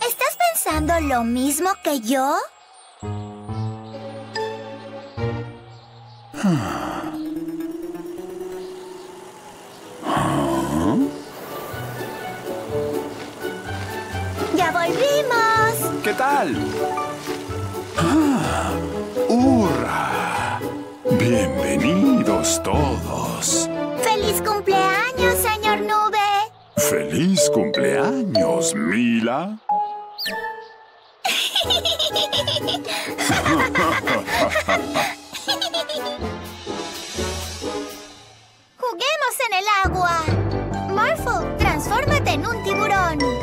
¿Estás pensando lo mismo que yo? ¡Ya volvimos!
¿Qué tal? ¡Ah! ¡Hurra! Bienvenidos todos.
¡Feliz cumpleaños, señor Nube!
¡Feliz cumpleaños, Mila! *laughs*
¡Juguemos en el agua! Morphle, transfórmate en un. ¡Tiburón!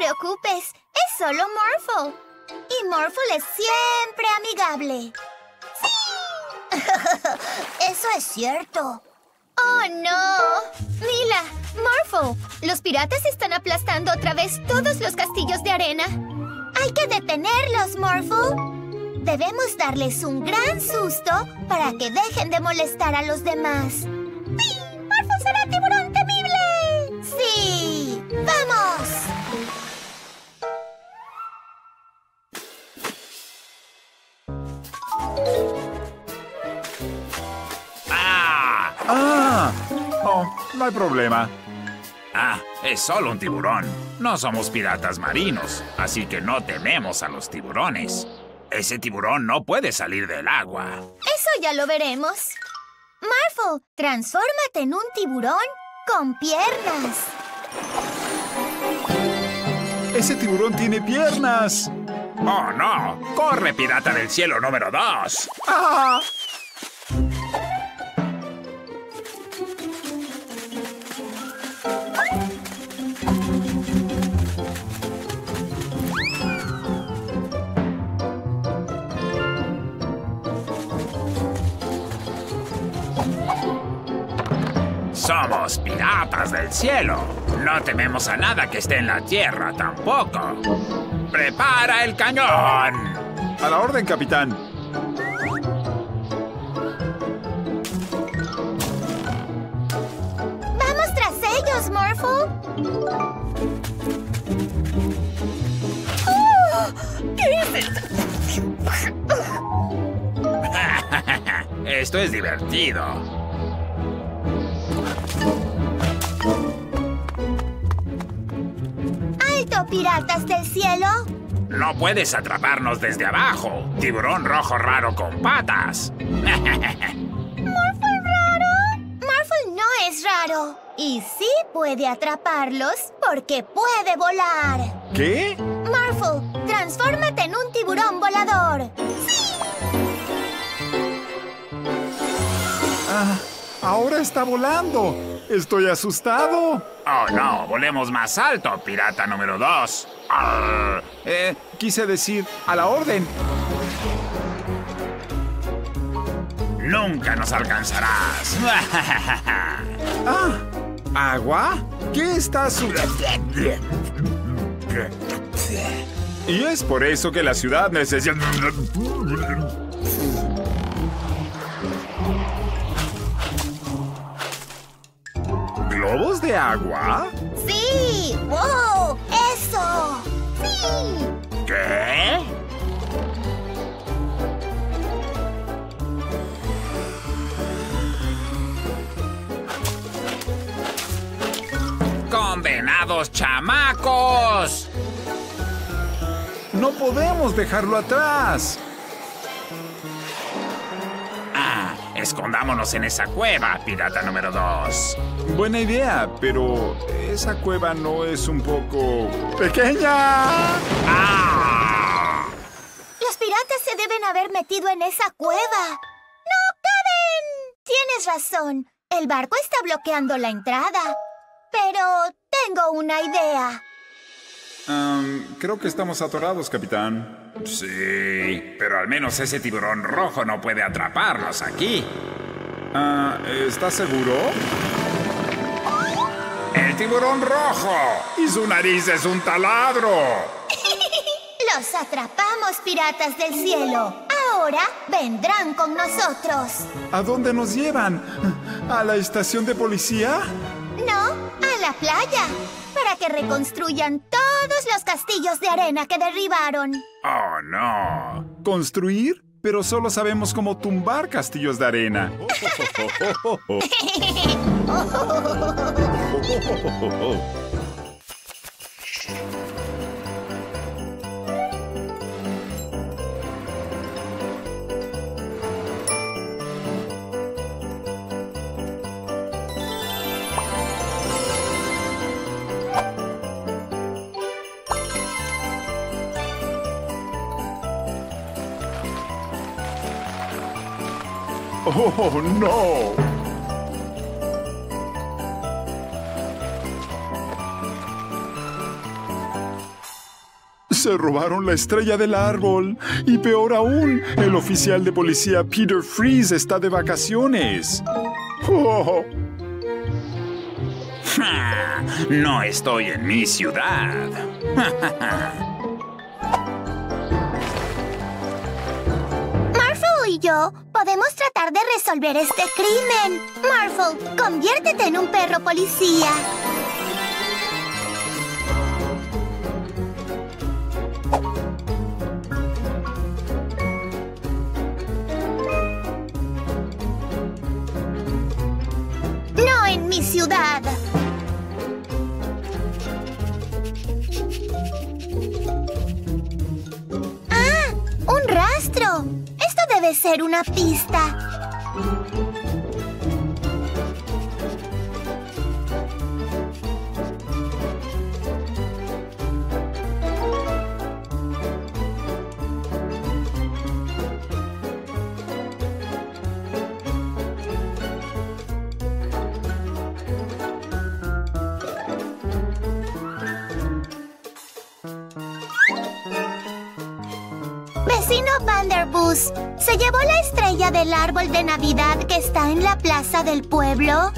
Preocupes, es solo Morphle. Y Morphle es siempre amigable. ¡Sí! *laughs* Eso es cierto.
¡Oh, no! Mila, Morphle, los piratas están aplastando otra vez todos los castillos de arena.
Hay que detenerlos, Morphle. Debemos darles un gran susto para que dejen de molestar a los demás. ¡Sí! ¡Morphle será tiburón temible! ¡Sí! ¡Vamos!
No hay problema.
Ah, es solo un tiburón. No somos piratas marinos, así que no tememos a los tiburones. Ese tiburón no puede salir del agua.
Eso ya lo veremos.
Marvel, transfórmate en un tiburón con piernas.
¡Ese tiburón tiene piernas!
¡Oh, no! ¡Corre, pirata del cielo número 2!
¡Ah!
Somos piratas del cielo. No tememos a nada que esté en la tierra tampoco. ¡Prepara el cañón!
A la orden, capitán.
¡Vamos tras ellos, Morphle! *laughs*
Esto es divertido.
¡Alto, piratas del cielo!
No puedes atraparnos desde abajo. Tiburón rojo raro con patas. *laughs*
¿Morphle raro? Morphle no es raro. Y sí puede atraparlos porque puede volar.
¿Qué?
Morphle, transfórmate en un tiburón volador.
Ah, ahora está volando. Estoy asustado.
Oh, no. Volemos más alto, pirata número 2.
Eh, quise decir, a la orden.
Nunca nos alcanzarás. *laughs*
Ah, ¿agua? ¿Qué está su... Y es por eso que la ciudad necesita... ¿Globos de agua?
¡Sí! ¡Wow! ¡Eso! ¡Sí!
¿Qué? ¡Condenados chamacos!
No podemos dejarlo atrás.
Escondámonos en esa cueva, pirata número 2.
Buena idea, pero esa cueva no es un poco... pequeña.
¡Ah!
Los piratas se deben haber metido en esa cueva. ¡No caben! Tienes razón. El barco está bloqueando la entrada. Pero tengo una idea.
Creo que estamos atorados, capitán.
Sí, pero al menos ese tiburón rojo no puede atraparnos aquí.
Ah, ¿Estás seguro?
¡El tiburón rojo! ¡Y su nariz es un taladro! *laughs*
Los atrapamos, piratas del cielo. Ahora vendrán con nosotros.
¿A dónde nos llevan? ¿A la estación de policía?
No, a la playa. Para que reconstruyan todos los castillos de arena que derribaron.
¡Oh, no!
¿Construir? Pero solo sabemos cómo tumbar castillos de arena. *laughs* *laughs* ¡Oh, no! Se robaron la estrella del árbol. Y peor aún, el oficial de policía Peter Freeze está de vacaciones. ¡Oh! *laughs*
No estoy en mi ciudad. *laughs*
yo podemos tratar de resolver este crimen. Marvel, conviértete en un perro policía. No en mi ciudad. ¡Ah! ¡Un rastro! Debe ser una pista. Vanderbus, ¿se llevó la estrella del árbol de Navidad que está en la plaza del pueblo?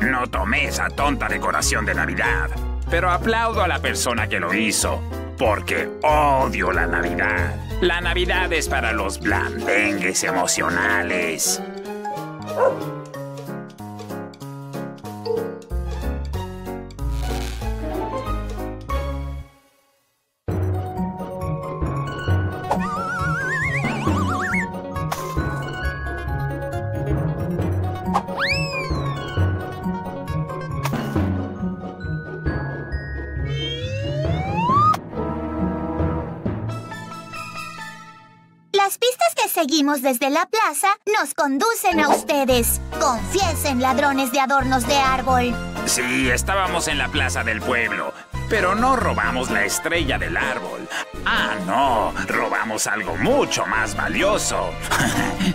No tomé esa tonta decoración de Navidad, pero aplaudo a la persona que lo hizo, porque odio la Navidad. La Navidad es para los blandengues emocionales.
Desde la plaza nos conducen a ustedes. Confiesen, ladrones de adornos de árbol.
Sí, estábamos en la plaza del pueblo, pero no robamos la estrella del árbol. Ah, no, robamos algo mucho más valioso.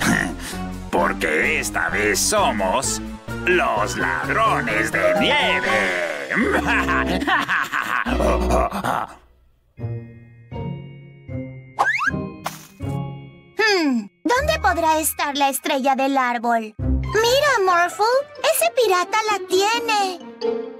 *laughs* Porque esta vez somos los ladrones de nieve. *laughs*
Hmm, ¿dónde podrá estar la estrella del árbol? Mira, Morphle, ese pirata la tiene.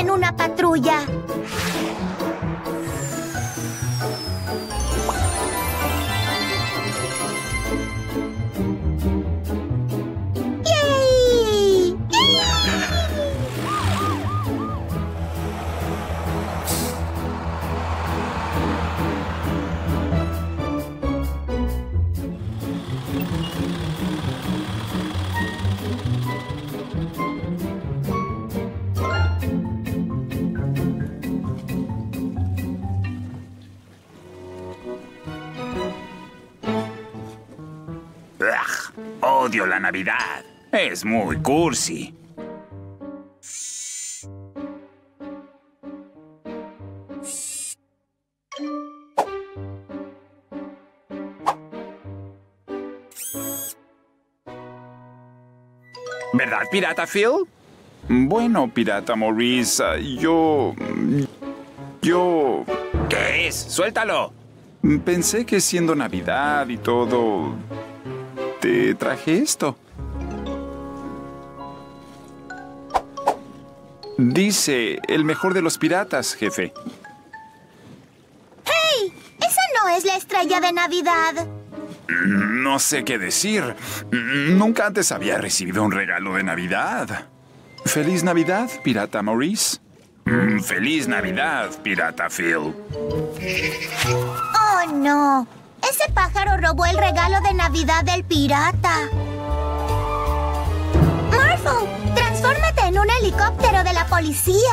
En una patrulla.
Odio la Navidad. Es muy cursi. ¿Verdad, Pirata Phil?
Bueno, pirata Maurice, yo... Yo...
¿Qué es? Suéltalo.
Pensé que siendo Navidad y todo... Te traje esto. Dice, el mejor de los piratas, jefe.
¡Hey! Esa no es la estrella de Navidad.
No sé qué decir. Nunca antes había recibido un regalo de Navidad. Feliz Navidad, pirata Maurice.
Mm, Feliz Navidad, Pirata Phil.
¡Oh, no! Ese pájaro robó el regalo de Navidad del pirata. Morphle, transfórmate en un helicóptero de la policía.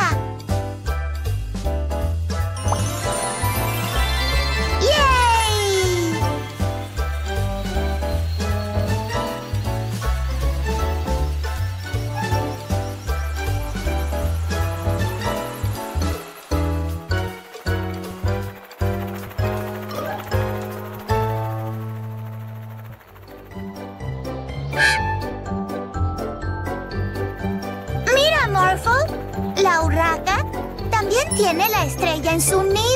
Tiene la estrella en su nido.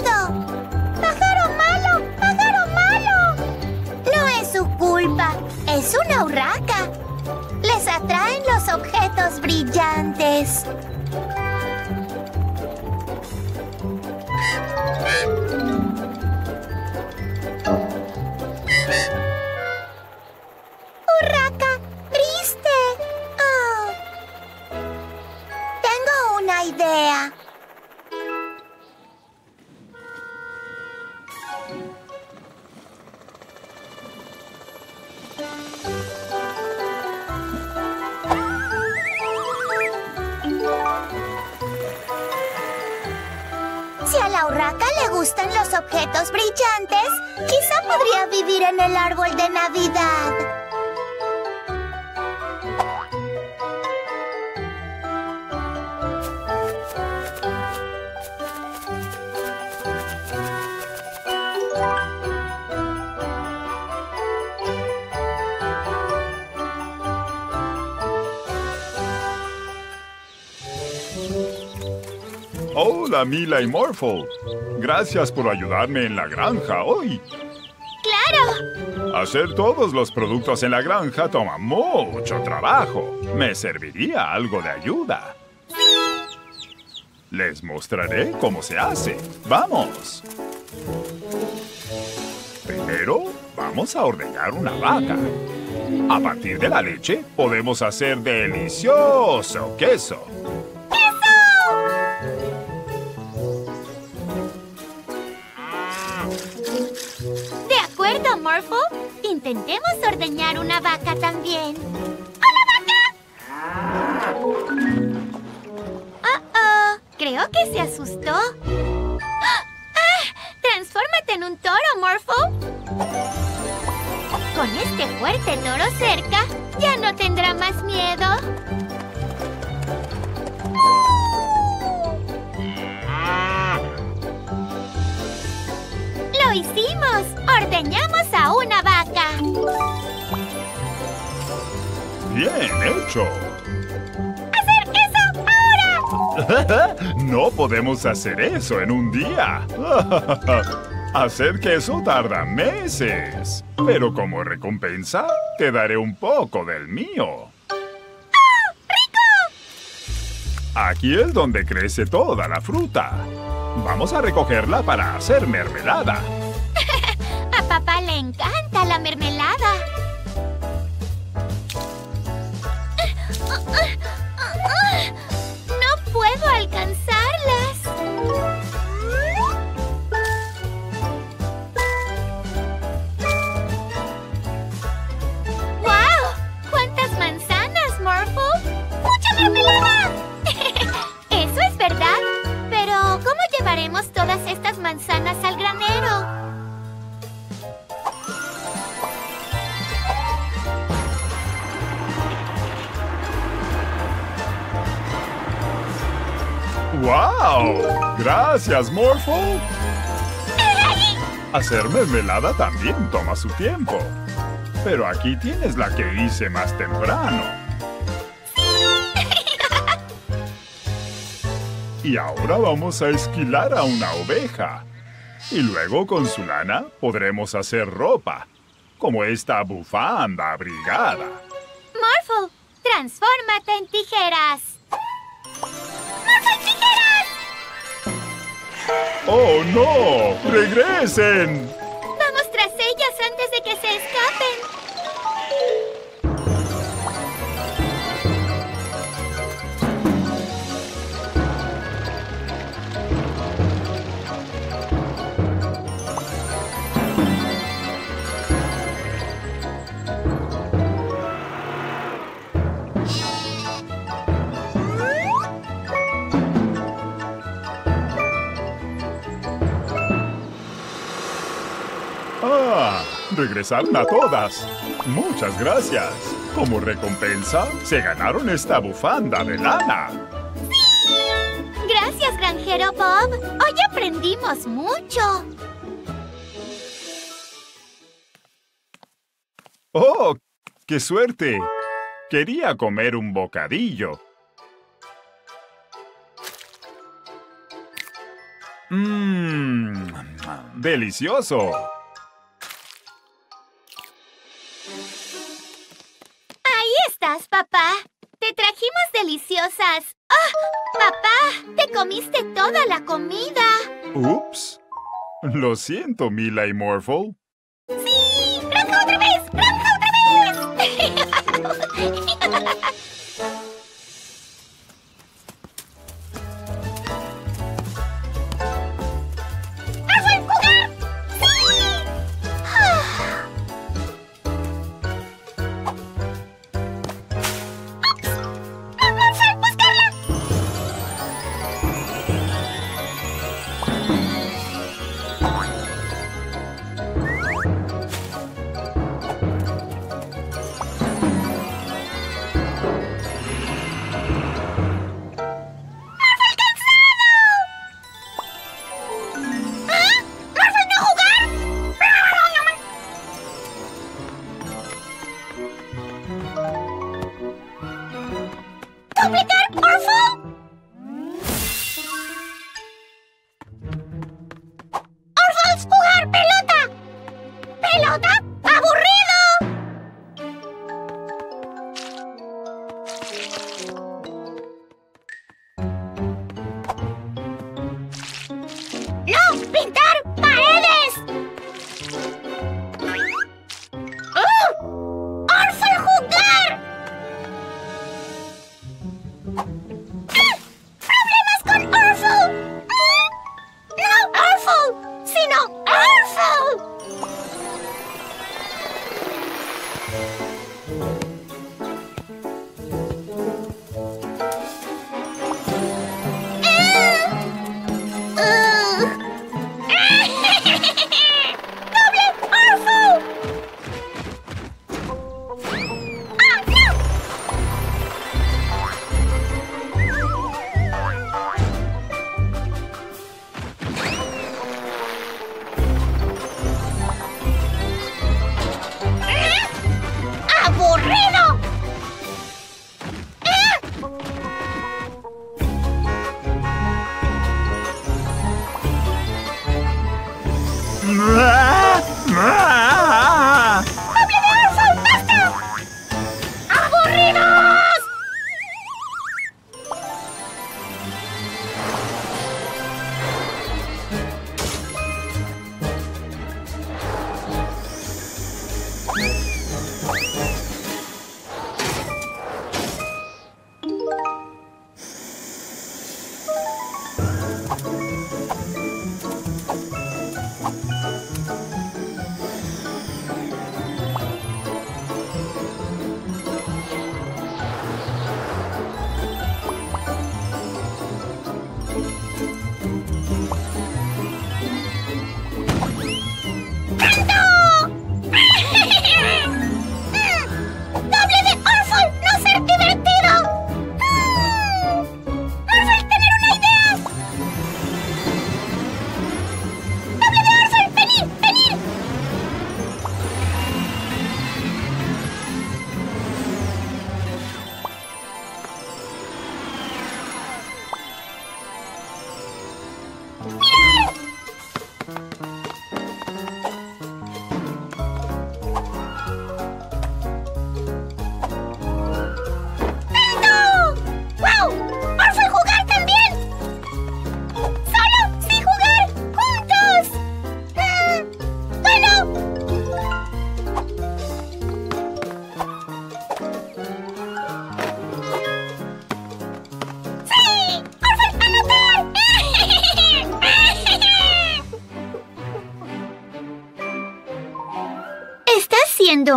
Hola, Mila y Morphle. Gracias por ayudarme en la granja hoy.
¡Claro!
Hacer todos los productos en la granja toma mucho trabajo. Me serviría algo de ayuda. Les mostraré cómo se hace. ¡Vamos! Primero, vamos a ordeñar una vaca. A partir de la leche, podemos hacer delicioso queso.
Morphle. Intentemos ordeñar una vaca también. ¡Hola, vaca! Oh, oh. Creo que se asustó. ¡Ah! ¡Transfórmate en un toro, Morphle! Con este fuerte toro cerca, ya no tendrá más miedo. ¡Lo hicimos! ¡Ordeñamos a una vaca!
¡Bien hecho!
¡Hacer eso ahora! *laughs*
No podemos hacer eso en un día. *laughs* Hacer queso tarda meses. Pero como recompensa, te daré un poco del mío. Aquí es donde crece toda la fruta. Vamos a recogerla para hacer mermelada.
Encanta la mermelada. No puedo alcanzarlas. ¡Wow! ¿Cuántas manzanas, Morphle? ¡Mucha mermelada! *laughs* Eso es verdad. Pero, ¿cómo llevaremos todas estas manzanas
¡Wow! Gracias, Morphle. Hacer mermelada también toma su tiempo. Pero aquí tienes la que hice más temprano. *laughs* Y ahora vamos a esquilar a una oveja. Y luego con su lana podremos hacer ropa, como esta bufanda abrigada.
Morphle, transfórmate en tijeras.
¡Oh, no! ¡Regresen!
Vamos tras ellas antes de que se
¡Ah! Regresaron a todas. Muchas gracias. Como recompensa, se ganaron esta bufanda de lana.
Gracias, granjero Bob. Hoy aprendimos mucho.
¡Oh! ¡Qué suerte! Quería comer un bocadillo. Mmm, delicioso.
Estás, papá. Te trajimos deliciosas. ¡Ah! Papá, te comiste toda la comida.
Ups. Lo siento, Mila y Morphle.
Right.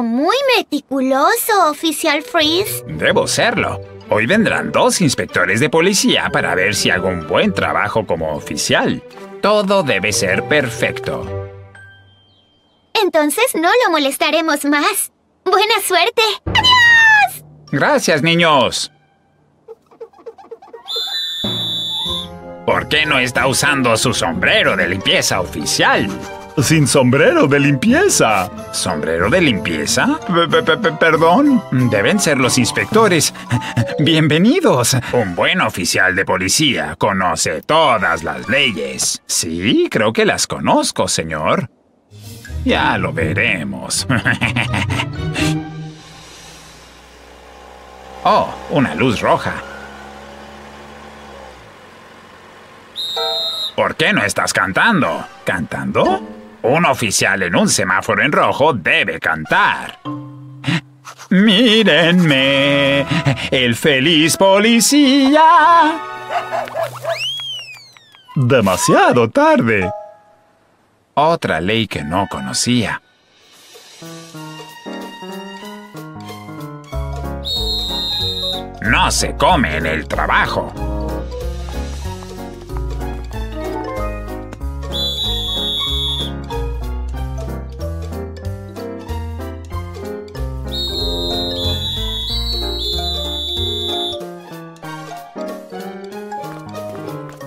Muy meticuloso, oficial Freeze.
Debo serlo. Hoy vendrán dos inspectores de policía para ver si hago un buen trabajo como oficial. Todo debe ser perfecto.
Entonces no lo molestaremos más. ¡Buena suerte!
Gracias, niños. ¿Por qué no está usando su sombrero de limpieza oficial?
Sin sombrero de limpieza.
¿Sombrero de limpieza?
P- p- p- Perdón.
Deben ser los inspectores. Bienvenidos. Un buen oficial de policía conoce todas las leyes. Sí, creo que las conozco, señor. Ya lo veremos. *laughs* oh, una luz roja. ¿Por qué no estás cantando? ¿Cantando? Un oficial en un semáforo en rojo debe cantar. Mírenme, el feliz policía.
Demasiado tarde.
Otra ley que no conocía. No se come en el trabajo.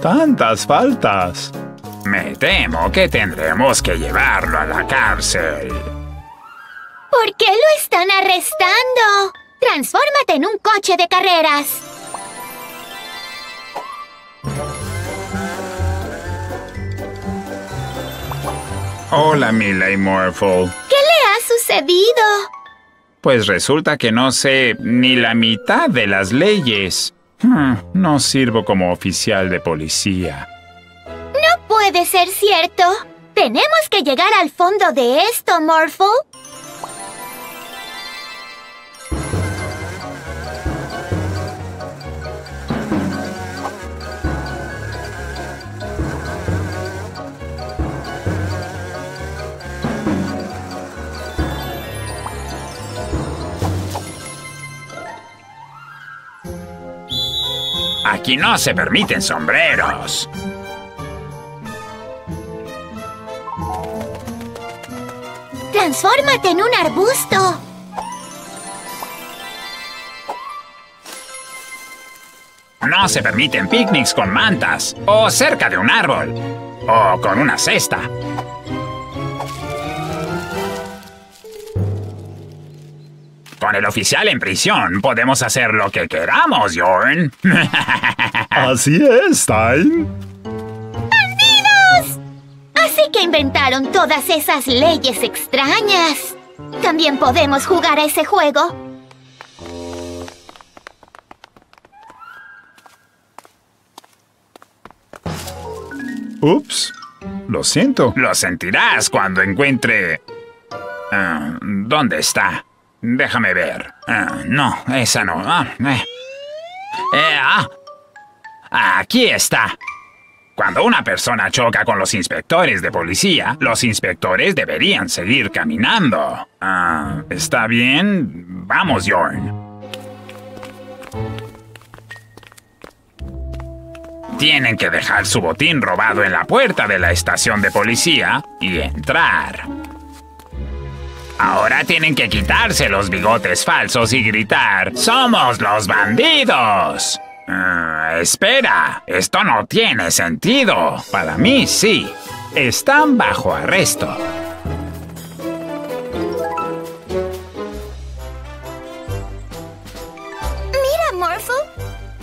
Tantas faltas.
Me temo que tendremos que llevarlo a la cárcel.
¿Por qué lo están arrestando? Transfórmate en un coche de carreras.
Hola, Mila y Morphle.
¿Qué le ha sucedido?
Pues resulta que no sé ni la mitad de las leyes. Hmm, no sirvo como oficial de policía.
No puede ser cierto. Tenemos que llegar al fondo de esto, Morphle.
Aquí no se permiten sombreros.
Transfórmate en un arbusto.
No se permiten picnics con mantas, o cerca de un árbol, o con una cesta. Con el oficial en prisión podemos hacer lo que queramos, Jorn. *laughs*
Así es, Stein.
Así que inventaron todas esas leyes extrañas. También podemos jugar a ese juego.
Ups. Lo siento.
Lo sentirás cuando encuentre... Ah, ¿Dónde está? Déjame ver. Ah, no, esa no. Ah, eh. Eh, ah. Aquí está. Cuando una persona choca con los inspectores de policía, los inspectores deberían seguir caminando. Ah, ¿Está bien? Vamos, Jorn. Tienen que dejar su botín robado en la puerta de la estación de policía y entrar. Ahora tienen que quitarse los bigotes falsos y gritar, ¡Somos los bandidos! Ah, espera, esto no tiene sentido. Para mí sí. Están bajo arresto.
Mira, Morphle.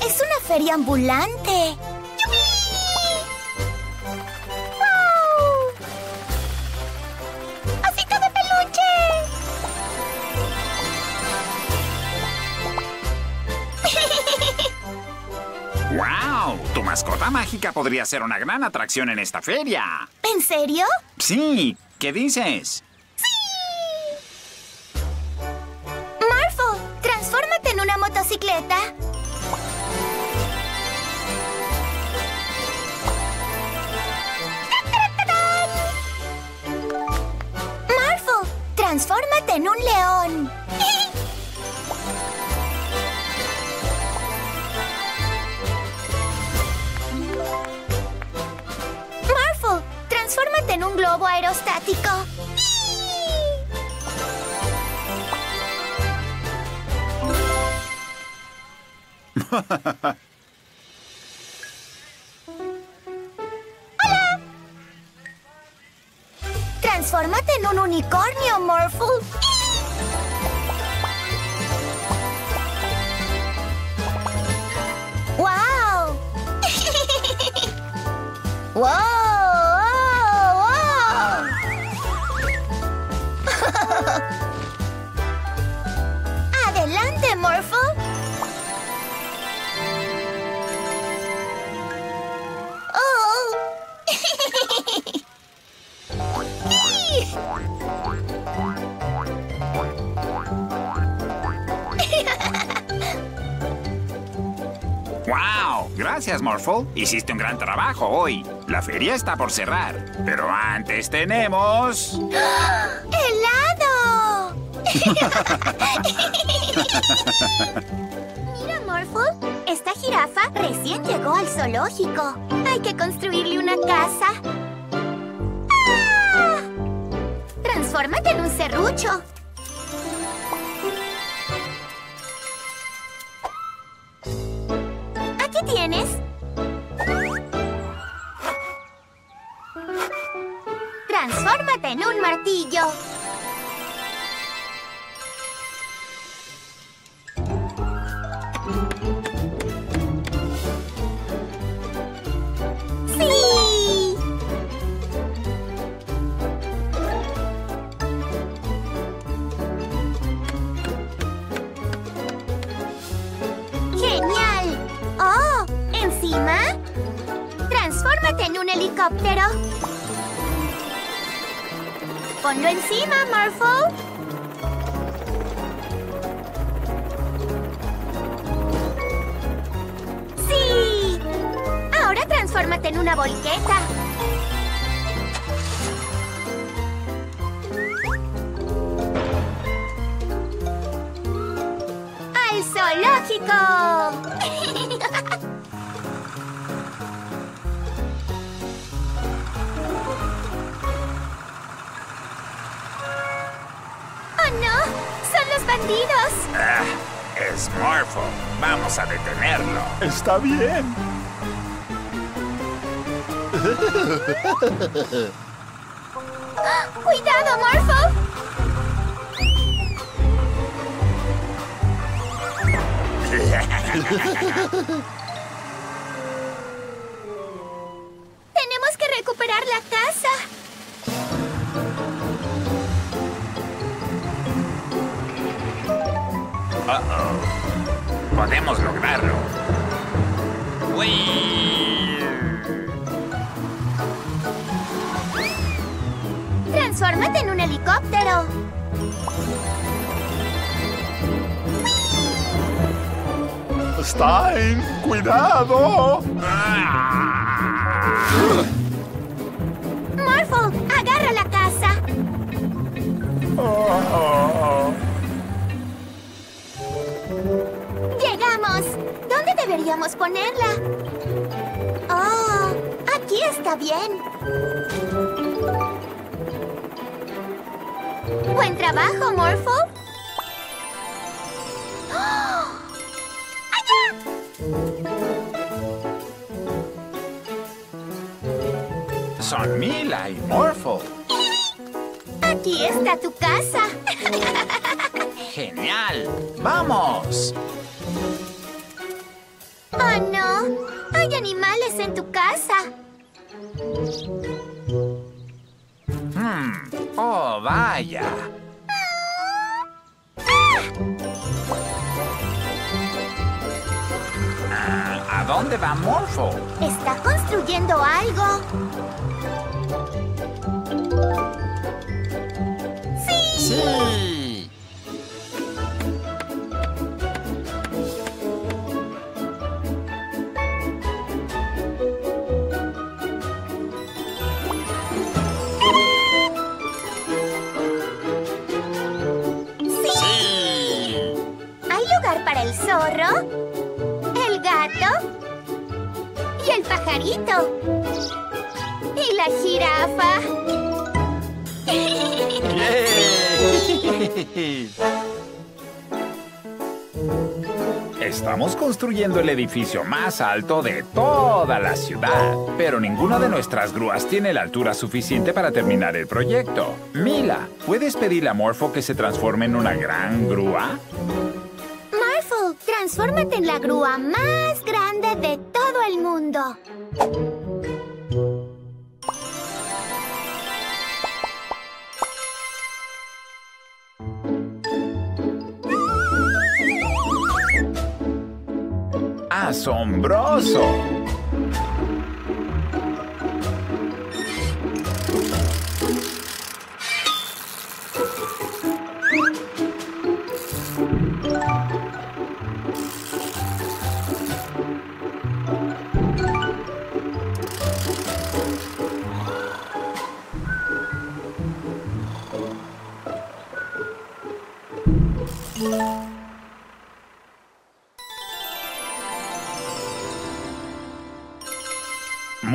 Es una feria ambulante. ¡Wow!
Tu mascota mágica podría ser una gran atracción en esta feria.
¿En serio?
Sí, ¿qué dices?
Morphle, transfórmate en una motocicleta. Morphle, transfórmate en un león. Globo aerostático. *laughs* ¡Hola! Transfórmate en un unicornio, Morphle. ¡Wow! *laughs* ¡Wow! Morphle! ¡Oh!
¡Wow! Gracias, Morphle. Hiciste un gran trabajo hoy. La feria está por cerrar. Pero antes tenemos... *gasps*
Mira, Morphle. Esta jirafa recién llegó al zoológico. Hay que construirle una casa. ¡Ah! Transfórmate en un serrucho. Aquí tienes. Transfórmate en un martillo.
Está *laughs*
pajarito. Y la jirafa. *laughs*
Estamos construyendo el edificio más alto de toda la ciudad, pero ninguna de nuestras grúas tiene la altura suficiente para terminar el proyecto. Mila, ¿puedes pedirle a Morpho que se transforme en una gran grúa?
Morphle, transfórmate en la grúa más grande de todo el mundo.
¡Asombroso!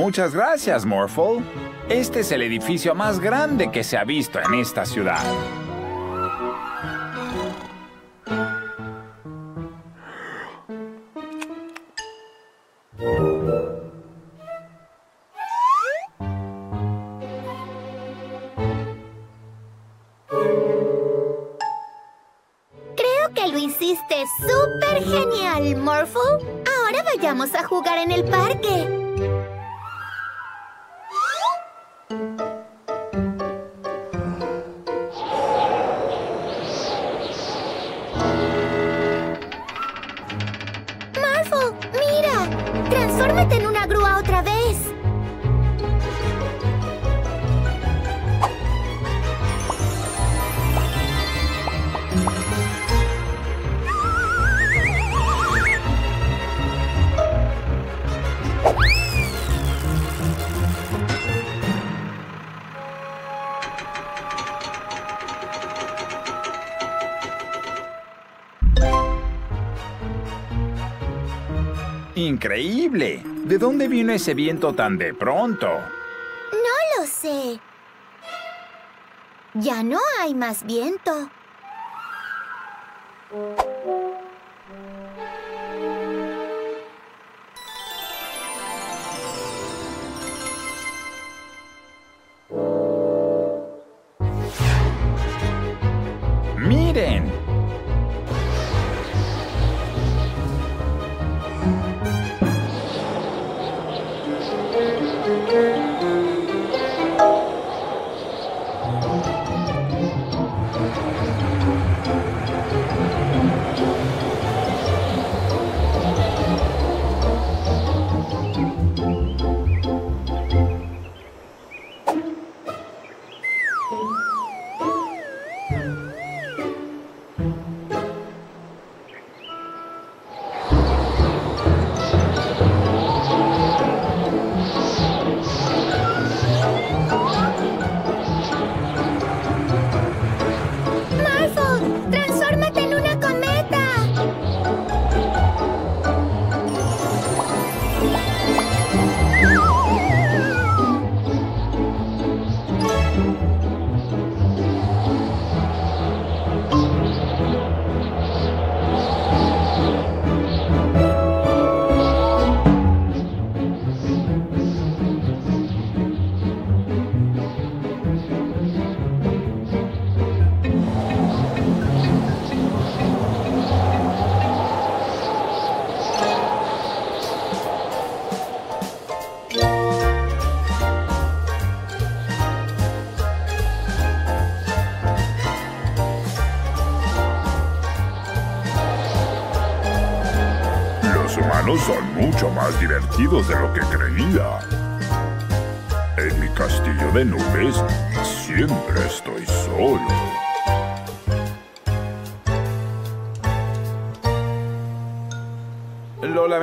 Muchas gracias, Morphle. Este es el edificio más grande que se ha visto en esta ciudad.
Creo que lo hiciste súper genial, Morphle. Ahora vayamos a jugar en el parque.
¿De dónde vino ese viento tan de pronto?
No lo sé. Ya no hay más viento.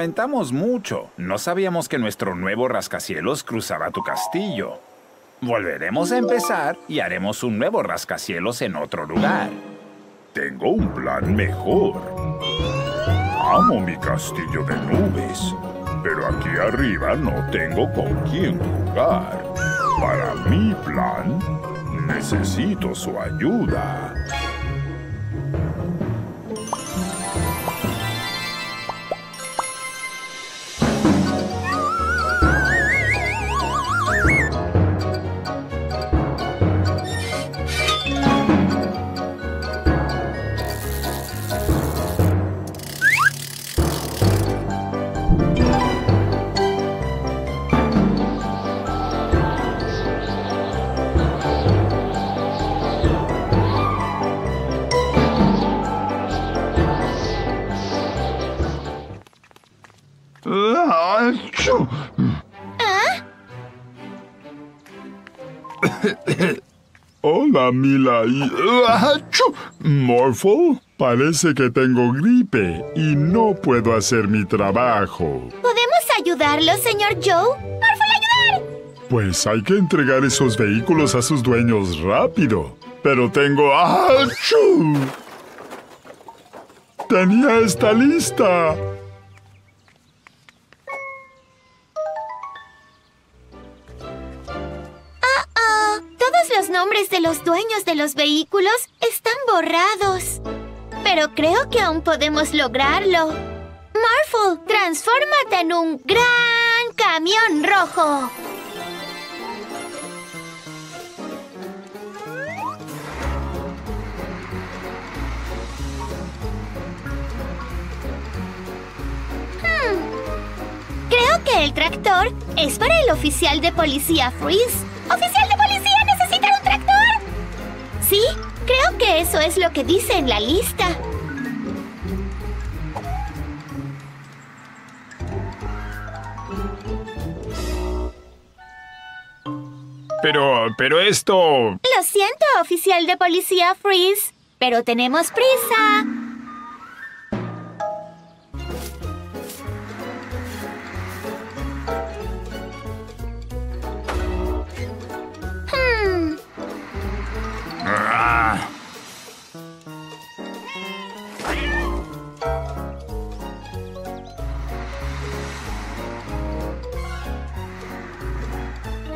Lamentamos mucho. No sabíamos que nuestro nuevo rascacielos cruzaba tu castillo. Volveremos a empezar y haremos un nuevo rascacielos en otro lugar.
Tengo un plan mejor. Amo mi castillo de nubes, pero aquí arriba no tengo con quién jugar. Para mi plan, Necesito su ayuda.
Hola, Mila y... ¡Achú! Morphle, parece que tengo gripe y no puedo hacer mi trabajo.
¿Podemos ayudarlo, señor Joe? ¡Morphle, ayudar!
Pues hay que entregar esos vehículos a sus dueños rápido. Pero tengo... ¡Achú! Tenía esta lista.
Nombres de los dueños de los vehículos están borrados. Pero creo que aún podemos lograrlo. Morphle, transfórmate en un gran camión rojo. Hmm. Creo que el tractor es para el oficial de policía Freeze. ¿Oficial de policía? Sí, creo que eso es lo que dice en la lista.
Pero, pero esto...
Lo siento, oficial de policía Freeze, pero tenemos prisa.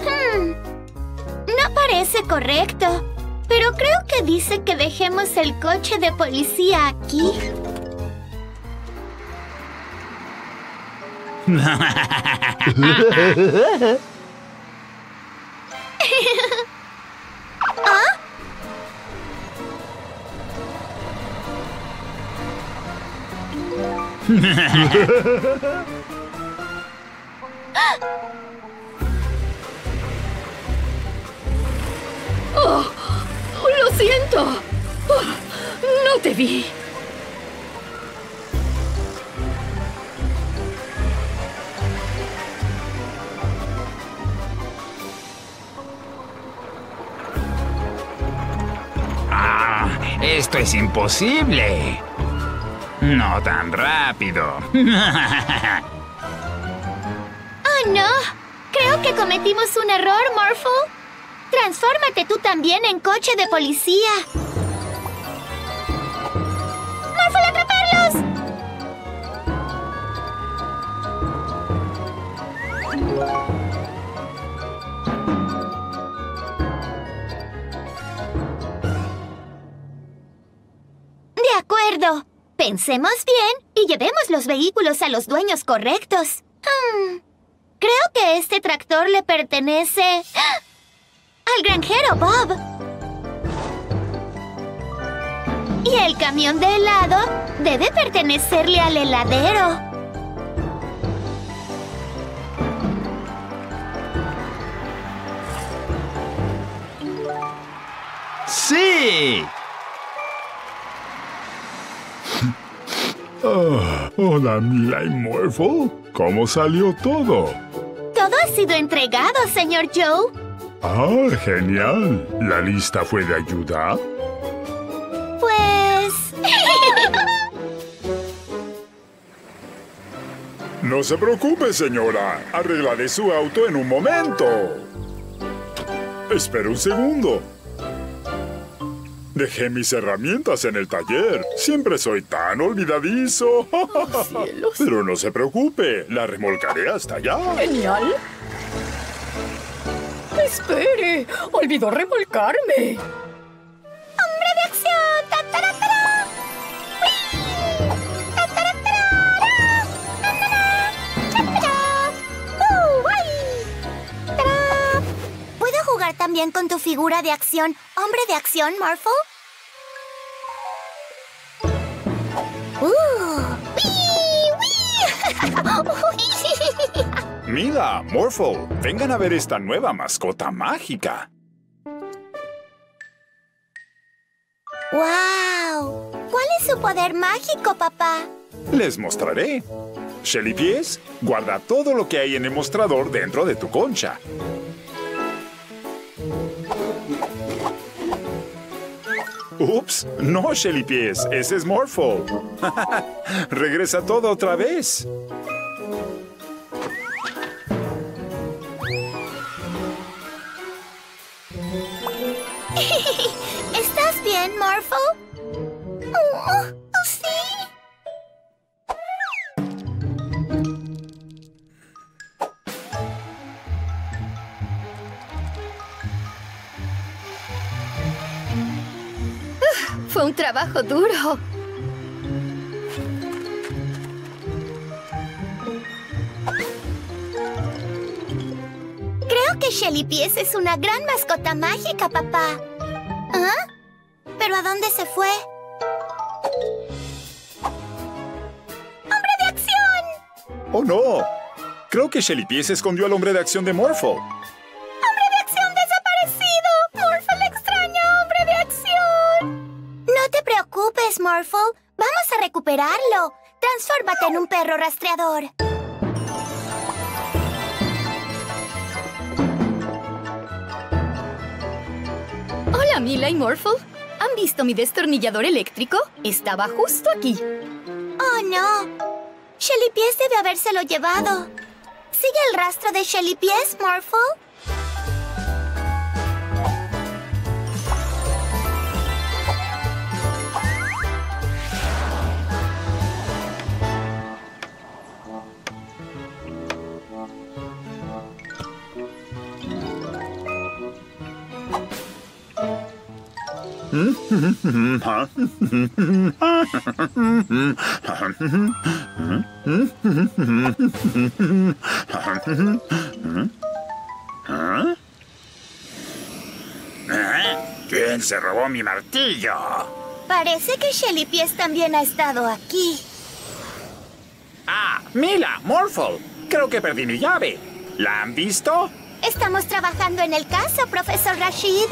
Hmm. No parece correcto, pero creo que dice que dejemos el coche de policía aquí. *laughs*
¡Lo siento! Oh, no te vi.
ah, esto es imposible. No tan rápido.
¡Oh, *laughs* no! Creo que cometimos un error, Morphle. Transfórmate tú también en coche de policía. Pensemos bien y llevemos los vehículos a los dueños correctos. Hmm. Creo que este tractor le pertenece al granjero Bob. Y el camión de helado debe pertenecerle al heladero.
¡Sí!
Ah, hola, Morphle. ¿Cómo salió todo?
Todo ha sido entregado, señor Joe.
Ah, genial. ¿La lista fue de ayuda?
Pues... *laughs*
No se preocupe, señora. Arreglaré su auto en un momento. Espera un segundo. Dejé mis herramientas en el taller. Siempre soy tan olvidadizo.
cielos.
Pero no se preocupe, la remolcaré hasta allá.
Genial.
¡Espere! ¡Olvidó remolcarme!
¡Hombre de acción! ¡Ta, tara, tara! ¡Uy! ¡Ta, tara, tarara! ¡Na, na, na! ¡Cha, cha, cha! ¡Uh. ¿Puedo jugar también con tu figura de acción, hombre de acción, Morphle? *laughs*
Mila, Morphle, vengan a ver esta nueva mascota mágica.
¡Wow! ¿Cuál es su poder mágico, papá?
Les mostraré. Shelly Pies, guarda todo lo que hay en el mostrador dentro de tu concha. Ups, no, Shelly Pies, ese es Morphle. *laughs* Regresa todo otra vez. *laughs*
¿Estás bien, Morphle? Oh,
Fue un trabajo duro.
Creo que Shelly Pies es una gran mascota mágica, papá. ¿Ah? ¿Pero a dónde se fue? ¡Hombre de acción!
¡Oh, no! Creo que Shelly Pies escondió al hombre de acción de Morphle.
Morphle. Vamos a recuperarlo. Transfórmate en un perro rastreador.
Hola, Mila y Morphle. ¿Han visto mi destornillador eléctrico? Estaba justo aquí.
¡Oh, no! Shelly Pies debe habérselo llevado. ¿Sigue el rastro de Shelly Pies, Morphle?
¿Quién se robó mi martillo?
Parece que Shelly Pies también ha estado aquí.
Ah, Mila, Morphle. Creo que perdí mi llave. ¿La han visto?
Estamos trabajando en el caso, profesor Rashid.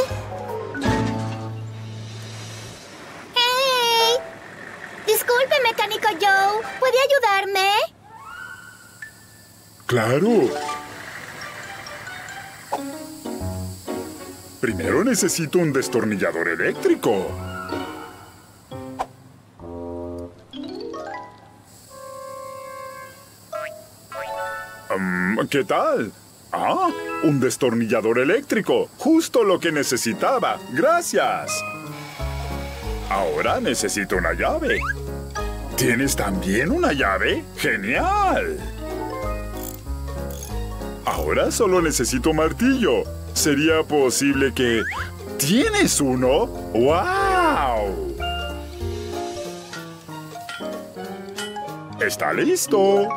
Disculpe, mecánico Joe. ¿Puede ayudarme?
Claro. Primero necesito un destornillador eléctrico. Mm, ¿Qué tal? Ah, un destornillador eléctrico. Justo lo que necesitaba. Gracias. Ahora necesito una llave. ¿Tienes también una llave? ¡Genial! Ahora solo necesito martillo. ¿Sería posible que... ¿Tienes uno? ¡Wow! Está listo.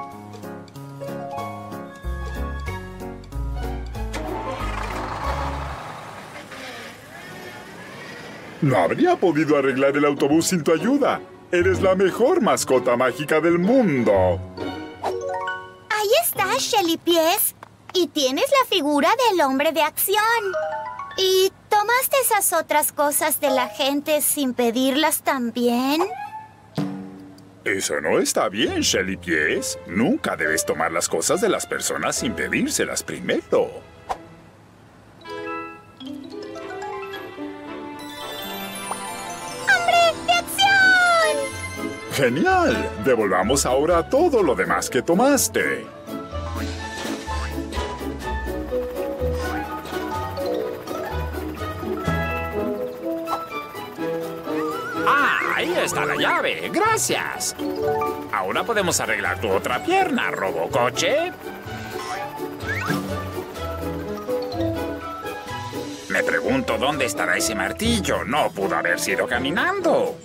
No habría podido arreglar el autobús sin tu ayuda. Eres la mejor mascota mágica del mundo.
Ahí está, Shelly Pies. Y tienes la figura del hombre de acción. ¿Y tomaste esas otras cosas de la gente sin pedirlas también?
Eso no está bien, Shelly Pies. Nunca debes tomar las cosas de las personas sin pedírselas primero. ¡Genial! Devolvamos ahora todo lo demás que tomaste.
Ah, ahí está la llave. Gracias. Ahora podemos arreglar tu otra pierna, robocoche. Me pregunto dónde estará ese martillo. No pudo haber sido caminando.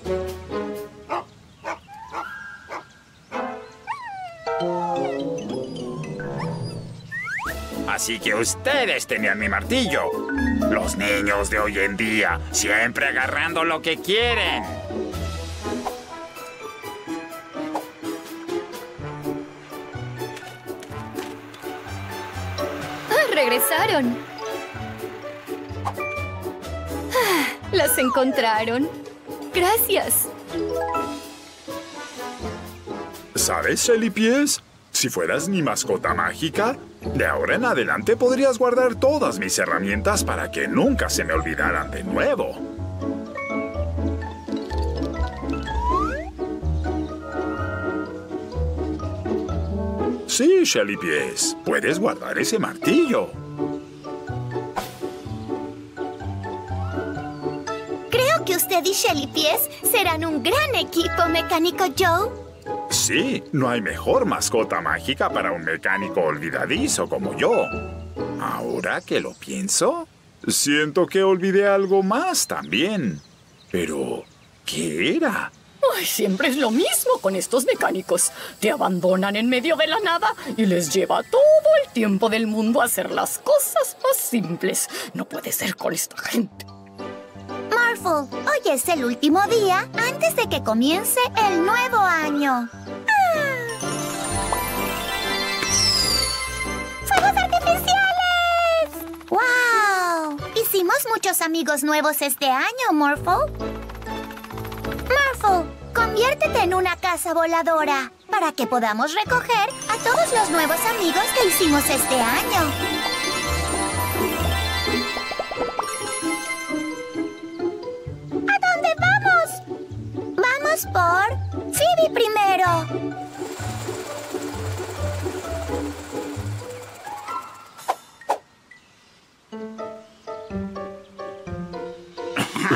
Así que ustedes tenían mi martillo. Los niños de hoy en día, siempre agarrando lo que quieren.
Ah, regresaron. Ah, las encontraron. Gracias.
¿Sabes, Shelly Pies? Si fueras mi mascota mágica, de ahora en adelante podrías guardar todas mis herramientas para que nunca se me olvidaran de nuevo. Sí, Shelly Pies, puedes guardar ese martillo.
Creo que usted y Shelly Pies serán un gran equipo, Mecánico Joe.
Sí, no hay mejor mascota mágica para un mecánico olvidadizo como yo. Ahora que lo pienso, siento que olvidé algo más también. Pero, ¿qué era?
Ay, siempre es lo mismo con estos mecánicos. Te abandonan en medio de la nada y les lleva todo el tiempo del mundo a hacer las cosas más simples. No puede ser con esta gente.
Marvel, hoy es el último día antes de que comience el nuevo año. ¡Ah! ¡Fuegos artificiales! ¡Wow! Hicimos muchos amigos nuevos este año, Morphle. Morphle, conviértete en una casa voladora para que podamos recoger a todos los nuevos amigos que hicimos este año. Vamos? Por Phoebe primero.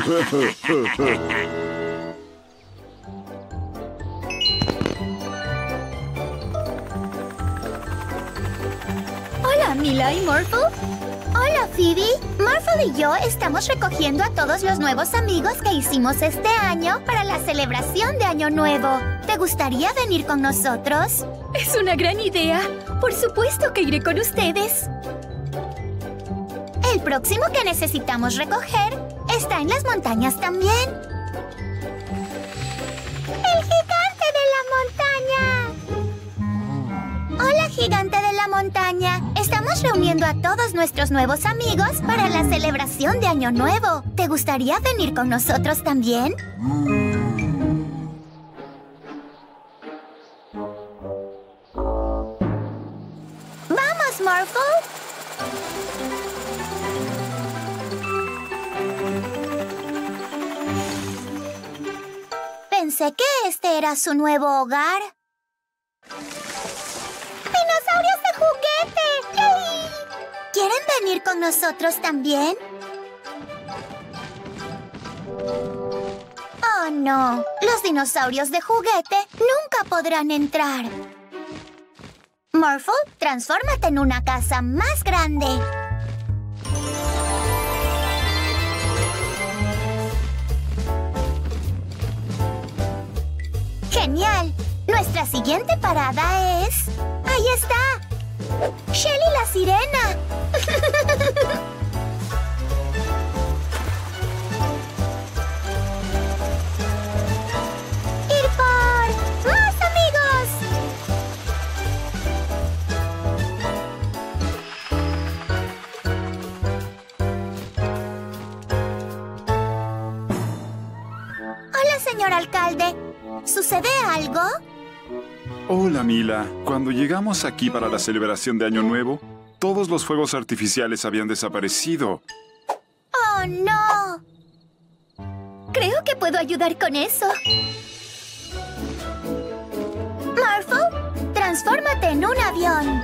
*laughs*
Hola, Mila y Morphle.
Hola, Phoebe. Morphle y yo estamos recogiendo a todos los nuevos amigos que hicimos este año para la celebración de Año Nuevo. ¿Te gustaría venir con nosotros?
Es una gran idea. Por supuesto que iré con ustedes.
El próximo que necesitamos recoger está en las montañas también. Hola, gigante de la montaña. Estamos reuniendo a todos nuestros nuevos amigos para la celebración de Año Nuevo. ¿Te gustaría venir con nosotros también? ¡Vamos, Morphle! Pensé que este era su nuevo hogar. ¿Quieren venir con nosotros también? Oh, no. Los dinosaurios de juguete nunca podrán entrar. Morphle, transfórmate en una casa más grande. ¡Genial! Nuestra siguiente parada es... ¡Ahí está! ¡Shelly la sirena! Hola,
Mila. Cuando llegamos aquí para la celebración de Año Nuevo, todos los fuegos artificiales habían desaparecido.
¡Oh, no!
Creo que puedo ayudar con eso.
Marvel, transfórmate en un avión.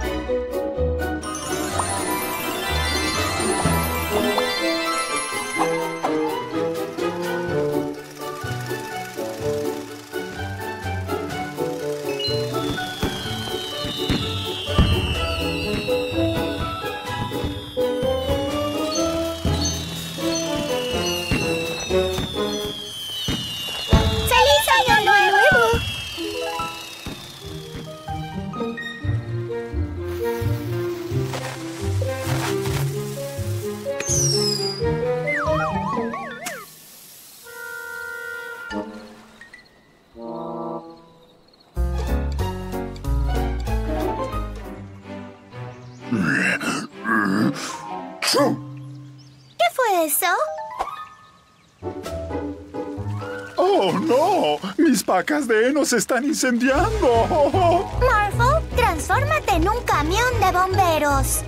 Pacas de heno se están incendiando! *laughs*
Morphle, transfórmate en un camión de bomberos.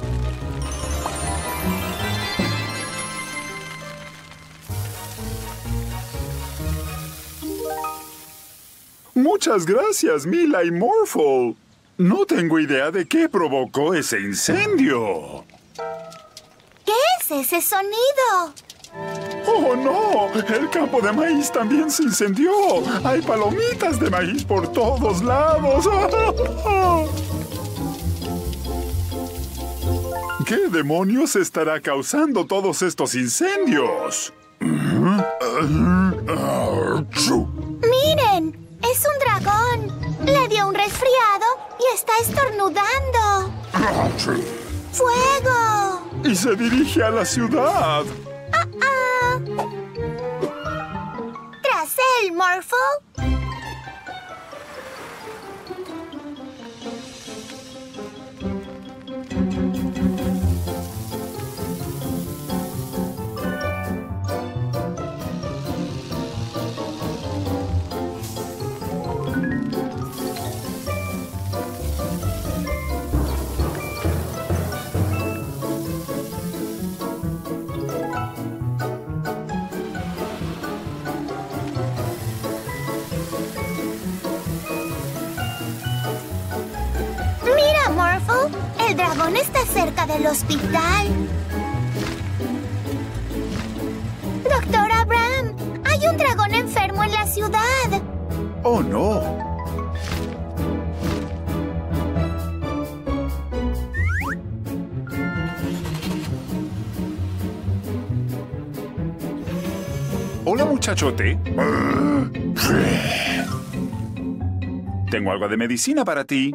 Muchas gracias, Mila y Morphle. No tengo idea de qué provocó ese incendio.
¿Qué es ese sonido?
¡Oh, no! El campo de maíz también se incendió. Hay palomitas de maíz por todos lados. *laughs* ¿Qué demonios estará causando todos estos incendios?
¡Miren! ¡Es un dragón! Le dio un resfriado y está estornudando. ¡Fuego!
Y se dirige a la ciudad.
¡Tras él, Morphle! Dragón está cerca del hospital. Doctor Abraham, hay un dragón enfermo en la ciudad.
¡Oh, no!
Hola, muchachote. Tengo algo de medicina para ti.